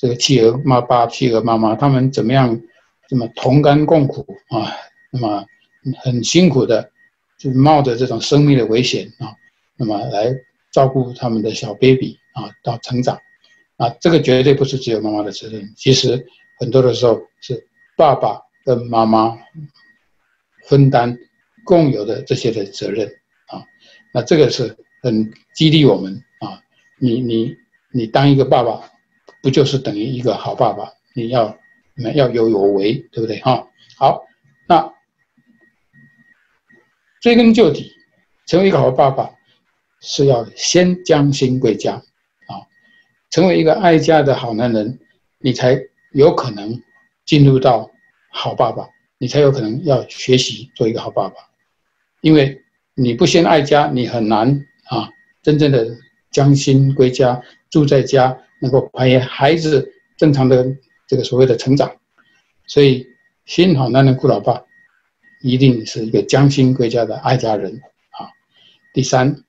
这个企鹅妈爸、企鹅妈妈，他们怎么样？这么同甘共苦啊？那么很辛苦的，就冒着这种生命的危险啊，那么来照顾他们的小 baby 啊，到成长啊，这个绝对不是只有妈妈的责任。其实很多的时候是爸爸跟妈妈分担共有的这些的责任啊。那这个是很激励我们啊。你你你当一个爸爸。不就是等于一个好爸爸？你要那要有有为，对不对哈？好，那追根究底，成为一个好爸爸，是要先将心归家啊，成为一个爱家的好男人，你才有可能进入到好爸爸，你才有可能要学习做一个好爸爸，因为你不先爱家，你很难啊，真正的将心归家，住在家，能够培养孩子正常的这个所谓的成长。所以，新好男人顾老爸，一定是一个将心归家的爱家人啊。第三，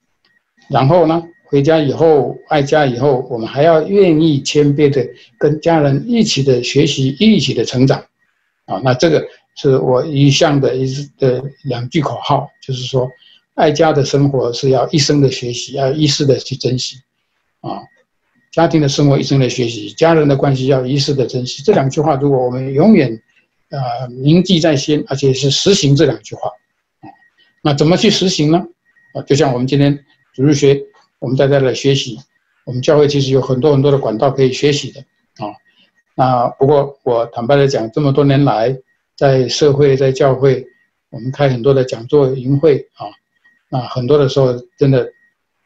然后呢，回家以后爱家以后，我们还要愿意谦卑的跟家人一起的学习，一起的成长啊。那这个是我一向的一的两句口号，就是说，爱家的生活是要一生的学习，要一世的去珍惜啊。家庭的生活，一生的学习；家人的关系要一世的珍惜。这两句话，如果我们永远，呃，铭记在心，而且是实行这两句话，啊，那怎么去实行呢？啊，就像我们今天主日学，我们在这来学习，我们教会其实有很多很多的管道可以学习的，啊，那不过我坦白的讲，这么多年来，在社会在教会，我们开很多的讲座营会啊，那很多的时候真的。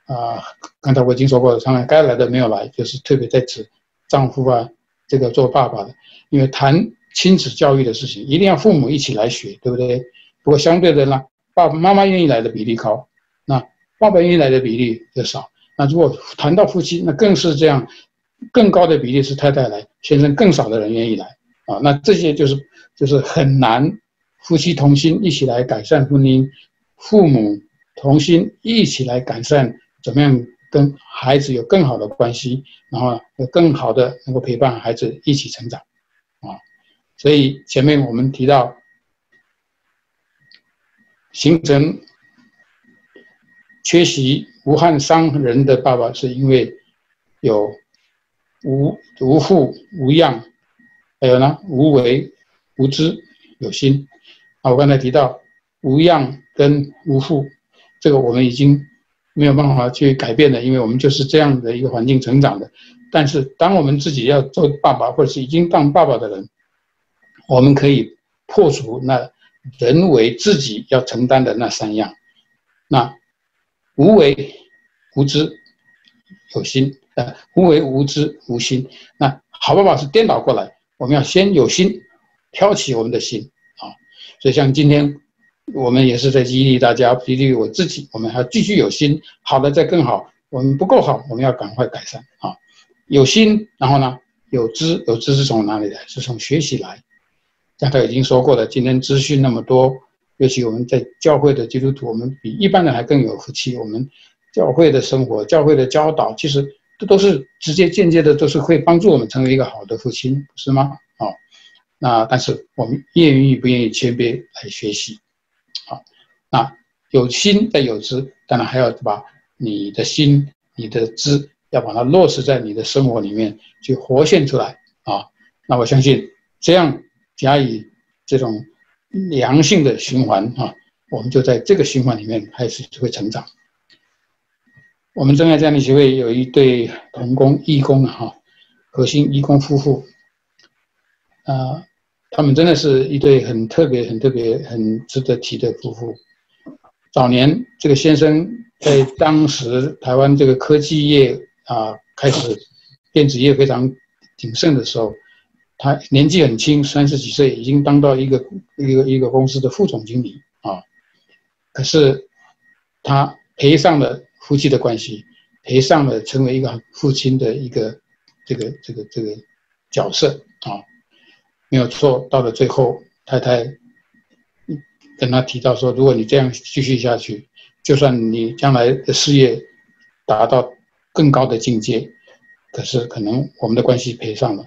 啊，刚才我已经说过，当然该来的没有来，就是特别在指丈夫啊，这个做爸爸的，因为谈亲子教育的事情，一定要父母一起来学，对不对？不过相对的呢，爸爸妈妈愿意来的比例高，那爸爸愿意来的比例就少。那如果谈到夫妻，那更是这样，更高的比例是太太来，先生更少的人愿意来啊。那这些就是就是很难，夫妻同心一起来改善婚姻，父母同心一起来改善。怎么样跟孩子有更好的关系，然后有更好的能够陪伴孩子一起成长，啊，所以前面我们提到，形成缺席无憾伤人的爸爸，是因为有无无父无样，还有呢无为无知有心，啊，我刚才提到无样跟无父，这个我们已经。没有办法去改变的，因为我们就是这样的一个环境成长的。但是，当我们自己要做爸爸，或者是已经当爸爸的人，我们可以破除那人为自己要承担的那三样：那无为、无知、有心。呃，无为、无知、无心。那好爸爸是颠倒过来，我们要先有心，挑起我们的心啊。所以，像今天。我们也是在激励大家，激励我自己。我们还要继续有心，好的再更好。我们不够好，我们要赶快改善啊！有心，然后呢，有知，有知是从哪里来？是从学习来。刚才已经说过了，今天资讯那么多，尤其我们在教会的基督徒，我们比一般人还更有福气。我们教会的生活、教会的教导，其实这都是直接、间接的，都是会帮助我们成为一个好的父亲，是吗？啊，那但是我们愿意不愿意谦卑来学习？啊，有心再有知，当然还要把你的心、你的知，要把它落实在你的生活里面去活现出来啊。那我相信这样加以这种良性的循环啊，我们就在这个循环里面开始就会成长。我们真爱家庭协会有一对童工义工哈，核心义工夫妇，啊，他们真的是一对很特别、很特别、很值得提的夫妇。早年这个先生在当时台湾这个科技业啊开始电子业非常鼎盛的时候，他年纪很轻，三十几岁已经当到一个一个一个公司的副总经理啊。可是他赔上了夫妻的关系，赔上了成为一个父亲的一个这个这个这个角色啊，没有错。到了最后，太太。跟他提到说，如果你这样继续下去，就算你将来的事业达到更高的境界，可是可能我们的关系赔上了，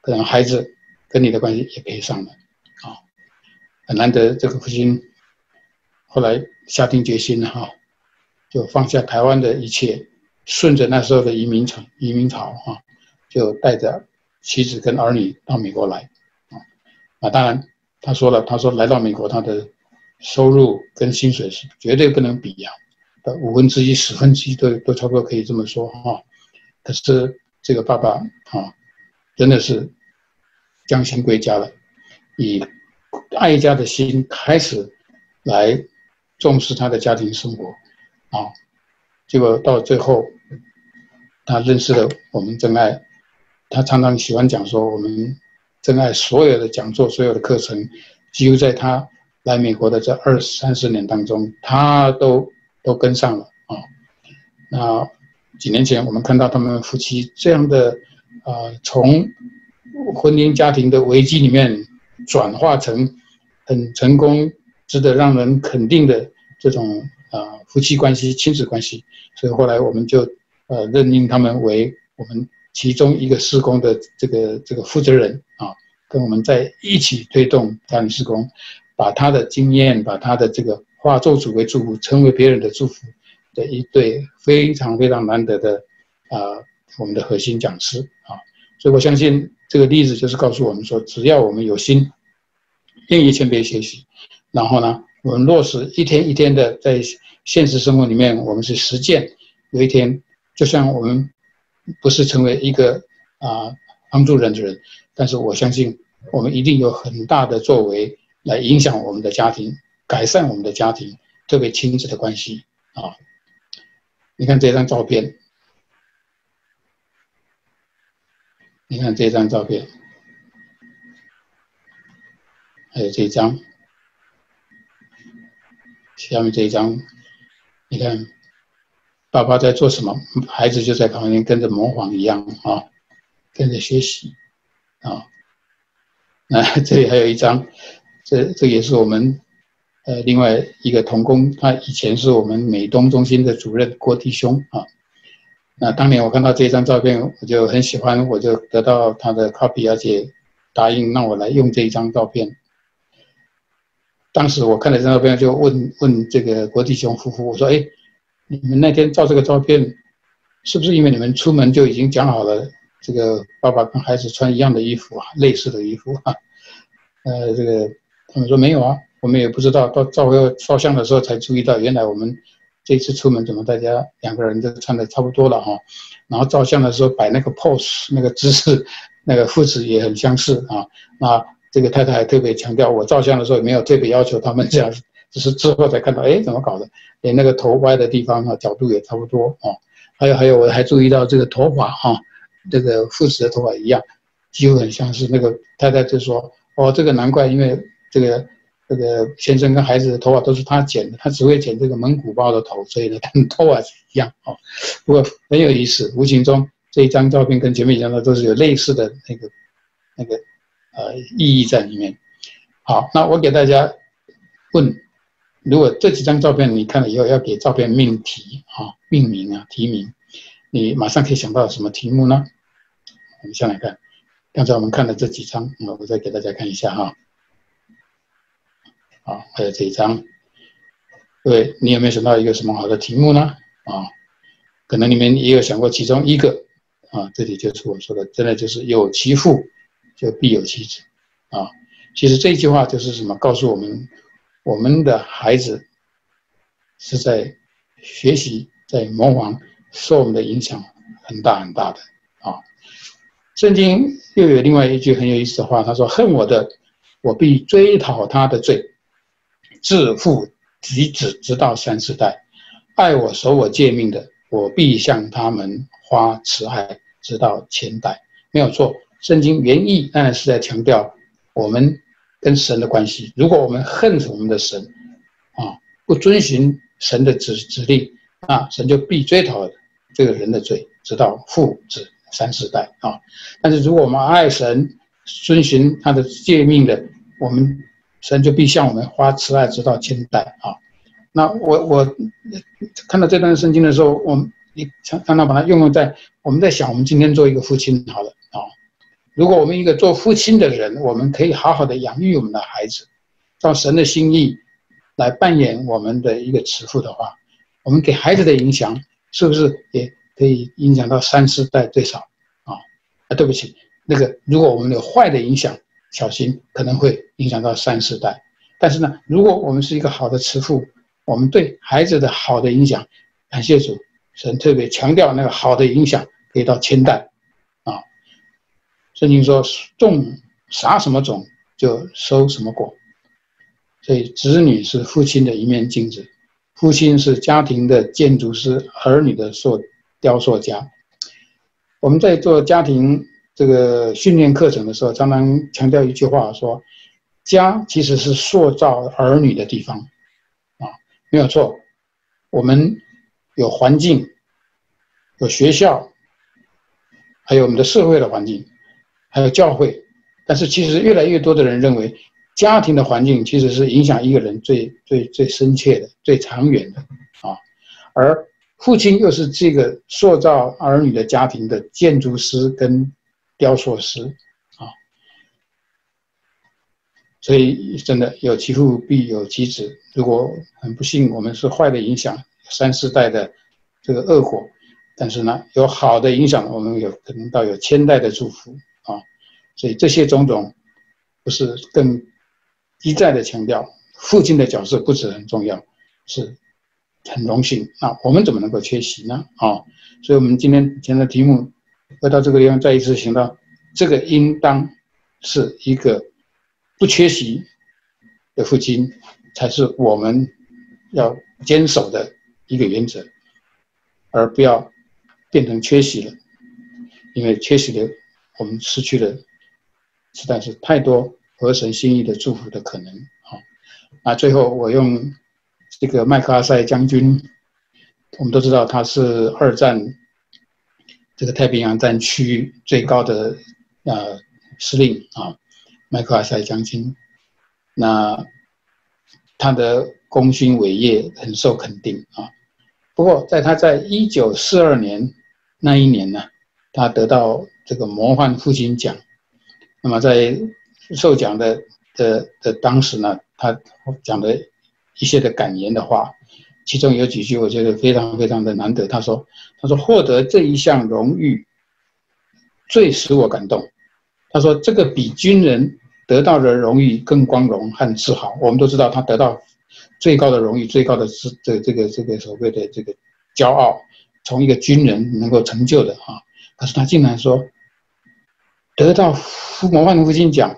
可能孩子跟你的关系也赔上了，啊，很难得这个父亲后来下定决心了哈，就放下台湾的一切，顺着那时候的移民潮移民潮哈，就带着妻子跟儿女到美国来，啊，啊，当然他说了，他说来到美国他的。收入跟薪水是绝对不能比呀，的五分之一、十分之一都都差不多可以这么说哈。可是这个爸爸啊，真的是将心归家了，以爱家的心开始来重视他的家庭生活，啊，结果到最后，他认识了我们真爱，他常常喜欢讲说，我们真爱所有的讲座、所有的课程，几乎在他来美国的这二三十年当中，他都都跟上了啊。那几年前我们看到他们夫妻这样的，啊，从婚姻家庭的危机里面转化成很成功、值得让人肯定的这种啊夫妻关系、亲子关系，所以后来我们就呃任命他们为我们其中一个施工的这个这个负责人啊，跟我们在一起推动家庭施工，把他的经验、把他的这个化咒诅为祝福，成为别人的祝福的一对非常非常难得的啊我们的核心讲师啊，所以我相信。这个例子就是告诉我们说，只要我们有心，愿意谦卑学习，然后呢，我们落实一天一天的在现实生活里面，我们去实践。有一天，就像我们不是成为一个啊帮助人的人，但是我相信我们一定有很大的作为来影响我们的家庭，改善我们的家庭，特别亲子的关系啊。你看这张照片。你看这张照片，还有这张，下面这一张，你看，爸爸在做什么，孩子就在旁边跟着模仿一样啊，跟着学习啊。那这里还有一张，这这也是我们呃另外一个童工，他以前是我们美东中心的主任郭弟兄啊。那当年我看到这张照片，我就很喜欢，我就得到他的 copy，而且答应让我来用这一张照片。当时我看了这张照片，就问问这个郭弟兄夫妇，我说：“哎，你们那天照这个照片，是不是因为你们出门就已经讲好了，这个爸爸跟孩子穿一样的衣服啊，类似的衣服啊？” 呃，这个他们说没有啊，我们也不知道，到照照相的时候才注意到，原来我们。这次出门怎么大家两个人都穿的差不多了哈？然后照相的时候摆那个 pose 那个姿势，那个父子也很相似啊。那这个太太还特别强调，我照相的时候也没有特别要求他们这样，只是之后才看到，哎，怎么搞的？连那个头歪的地方啊，角度也差不多啊。还有还有，我还注意到这个头发哈，这个父子的头发一样，几乎很相似。那个太太就说，哦，这个难怪，因为这个。这个先生跟孩子的头发都是他剪的，他只会剪这个蒙古包的头，所以呢，跟头发一样哦。不过很有意思，无形中这一张照片跟前面一张的都是有类似的那个那个呃意义在里面。好，那我给大家问：如果这几张照片你看了以后要给照片命题啊、命名啊、题名，你马上可以想到什么题目呢？我们先来看，刚才我们看的这几张，我再给大家看一下哈。啊，还有这一张，各位，你有没有想到一个什么好的题目呢？啊，可能你们也有想过其中一个，啊，这里就是我说的，真的就是有其父，就必有其子，啊，其实这句话就是什么？告诉我们，我们的孩子是在学习，在模仿，受我们的影响很大很大的，啊，圣经又有另外一句很有意思的话，他说：“恨我的，我必追讨他的罪。”自父及子，直到三四代；爱我、守我诫命的，我必向他们发慈爱，直到千代。没有错，圣经原意当然是在强调我们跟神的关系。如果我们恨我们的神，啊，不遵循神的指指令，啊，神就必追讨这个人的罪，直到父子三四代啊。但是如果我们爱神，遵循他的诫命的，我们。神就必向我们发慈爱，直到千代啊！那我我看到这段圣经的时候，我们你常常把它用用在我们在想，我们今天做一个父亲好了啊！如果我们一个做父亲的人，我们可以好好的养育我们的孩子，照神的心意来扮演我们的一个慈父的话，我们给孩子的影响是不是也可以影响到三四代最少啊？啊，对不起，那个如果我们有坏的影响。小心可能会影响到三四代，但是呢，如果我们是一个好的慈父，我们对孩子的好的影响，感谢主，神特别强调那个好的影响可以到千代，啊，圣经说种啥什么种就收什么果。所以，子女是父亲的一面镜子，父亲是家庭的建筑师，儿女的塑雕塑家。我们在做家庭这个训练课程的时候，常常强调一句话：说，家其实是塑造儿女的地方，啊，没有错。我们有环境，有学校，还有我们的社会的环境，还有教会。但是，其实越来越多的人认为。家庭的环境其实是影响一个人最最最深切的、最长远的啊，而父亲又是这个塑造儿女的家庭的建筑师跟雕塑师啊，所以真的有其父必有其子。如果很不幸我们是坏的影响，三四代的这个恶果，但是呢，有好的影响，我们有可能到有千代的祝福啊，所以这些种种不是更。一再的强调，父亲的角色不止很重要，是很荣幸。那我们怎么能够缺席呢？啊，所以我们今天讲的题目，回到这个地方再一次想到，这个应当是一个不缺席的父亲，才是我们要坚守的一个原则，而不要变成缺席了，因为缺席的，我们失去了实在是太多。合神心意的祝福的可能啊！那最后我用这个麦克阿塞将军，我们都知道他是二战这个太平洋战区最高的呃司令啊，麦克阿塞将军。那他的功勋伟业很受肯定啊。不过在他在一九四二年那一年呢，他得到这个模范父亲奖。那么在受奖的的的当时呢，他讲的一些的感言的话，其中有几句我觉得非常非常的难得。他说：“他说获得这一项荣誉，最使我感动。他说这个比军人得到的荣誉更光荣和自豪。我们都知道他得到最高的荣誉、最高的这这这个这个所谓的这个骄傲，从一个军人能够成就的啊。可是他竟然说得到父模范的父亲奖。”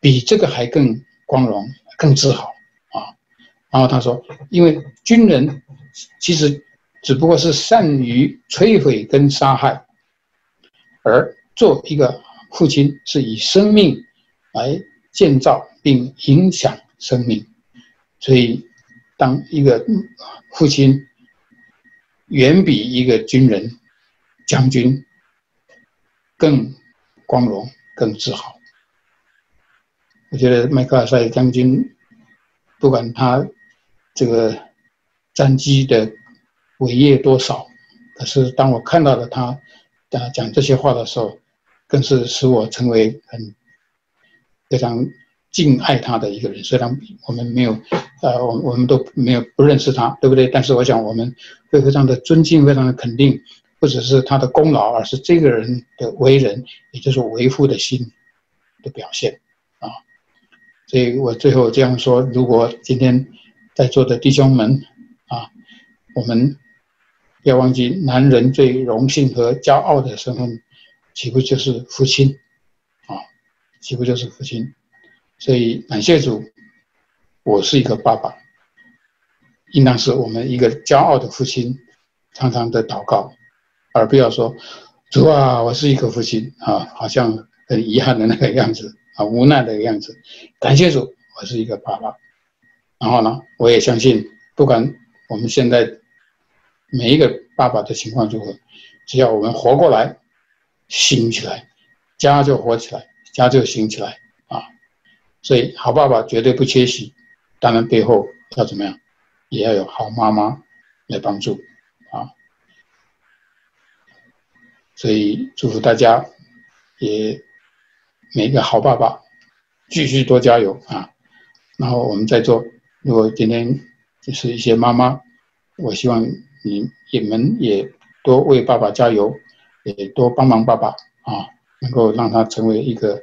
比这个还更光荣、更自豪！然后他说：“因为军人其实只不过是善于摧毁跟杀害，而做一个父亲是以生命来建造并影响生命，所以当一个父亲远比一个军人、将军更光荣、更自豪。”我觉得麦克阿塞将军，不管他这个战机的伟业多少，可是当我看到了他啊讲这些话的时候，更是使我成为很非常敬爱他的一个人。虽然我们没有，呃，我我们都没有不认识他，对不对？但是我想我们会非常的尊敬，非常的肯定，不只是他的功劳，而是这个人的为人，也就是为父的心的表现啊。所以我最后这样说：如果今天在座的弟兄们啊，我们不要忘记，男人最荣幸和骄傲的身份，岂不就是父亲啊？岂不就是父亲？所以感谢主，我是一个爸爸，应当是我们一个骄傲的父亲，常常的祷告，而不要说主啊，我是一个父亲啊，好像很遗憾的那个样子。啊，无奈的样子。感谢主，我是一个爸爸。然后呢，我也相信，不管我们现在每一个爸爸的情况如何，只要我们活过来，醒起来，家就活起来，家就醒起来啊。所以，好爸爸绝对不缺席。当然，背后要怎么样，也要有好妈妈来帮助啊。所以，祝福大家，也。每一个好爸爸，继续多加油啊！然后我们在做，如果今天就是一些妈妈，我希望你你们也多为爸爸加油，也多帮忙爸爸啊，能够让他成为一个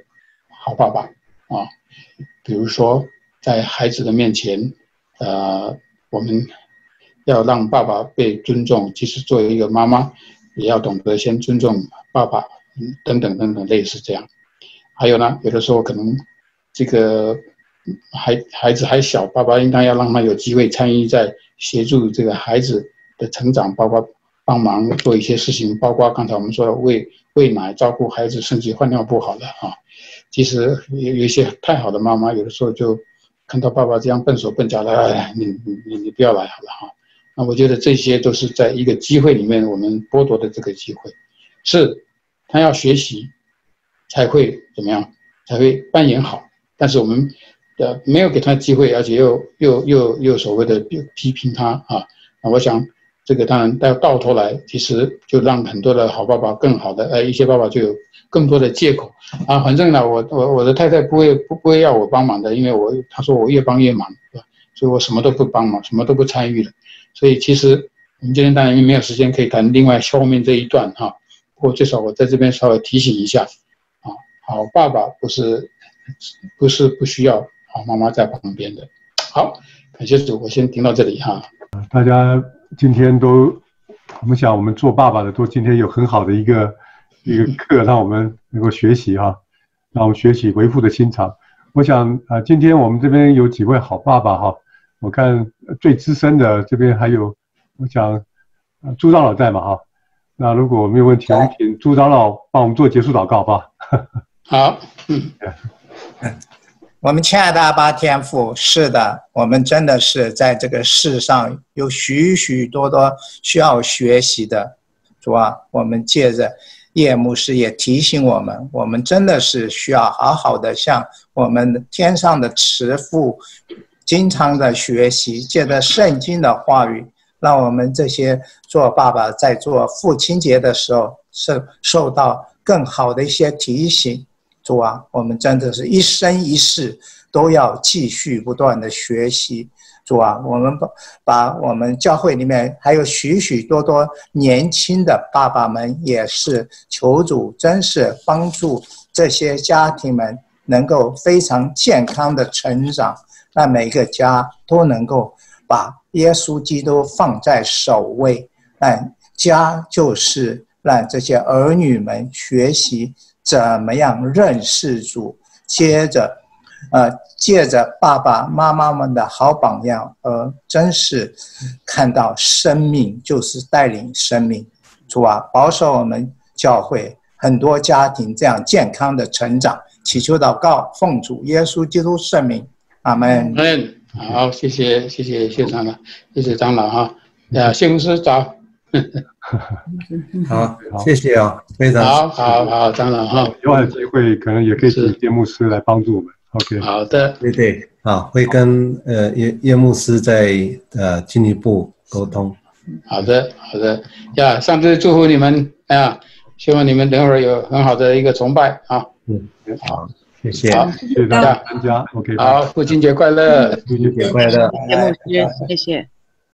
好爸爸啊。比如说在孩子的面前，呃，我们要让爸爸被尊重，即使作为一个妈妈，也要懂得先尊重爸爸，等等等等，类似这样。还有呢，有的时候可能这个孩孩子还小，爸爸应该要让他有机会参与在协助这个孩子的成长，包括帮忙做一些事情，包括刚才我们说的喂喂奶、照顾孩子，甚至换尿布好了啊。其实有有一些太好的妈妈，有的时候就看到爸爸这样笨手笨脚的，哎，你你你不要来好了哈。那我觉得这些都是在一个机会里面，我们剥夺的这个机会，是他要学习才会怎么样，才会扮演好。但是我们的没有给他机会，而且又又又又所谓的批评他啊。那我想这个当然到到头来，其实就让很多的好爸爸更好的，呃，一些爸爸就有更多的借口啊。反正呢，我我我的太太不会不不会要我帮忙的，因为我他说我越帮越忙，对吧？所以我什么都不帮忙，什么都不参与了。所以其实我们今天当然没有时间可以谈另外后面这一段哈，不过最少我在这边稍微提醒一下，啊，好爸爸不是不是不需要好妈妈在旁边的。好，感谢主，我先停到这里哈。大家今天都，我们想我们做爸爸的都今天有很好的一个 一个课，让我们能够学习哈，让我们学习为父的心肠。我想啊，今天我们这边有几位好爸爸哈。我看最资深的这边还有，我想朱长老在嘛哈？那如果没有问题，我们请朱长老帮我们做结束祷告，好不好？好，嗯，我们亲爱的阿巴天父，是的，我们真的是在这个世上有许许多多需要学习的，主啊，我们借着叶牧师也提醒我们，我们真的是需要好好的向我们天上的慈父。经常的学习，借着圣经的话语，让我们这些做爸爸在做父亲节的时候，受受到更好的一些提醒。主啊，我们真的是一生一世都要继续不断的学习。主啊，我们把把我们教会里面还有许许多多年轻的爸爸们，也是求主真是帮助这些家庭们能够非常健康的成长。让每个家都能够把耶稣基督放在首位，让家就是让这些儿女们学习怎么样认识主，接着，呃，借着爸爸妈妈们的好榜样，而真是看到生命就是带领生命，主啊，保守我们教会很多家庭这样健康的成长，祈求祷告，奉主耶稣基督圣名。阿门。嗯，好，谢谢，谢谢谢长老，谢谢长老哈。啊，谢牧师早。好，谢谢啊，非常好，好，好，长老哈。有后机会可能也可以请叶牧师来帮助我们。OK。好的，对对，好，会跟呃叶叶牧师再呃进一步沟通。好的，好的，呀，上次祝福你们啊，希望你们等会儿有很好的一个崇拜啊。嗯，好。谢谢，谢谢大家参加，OK，好，父亲节快乐，父亲节快乐，谢谢，谢谢。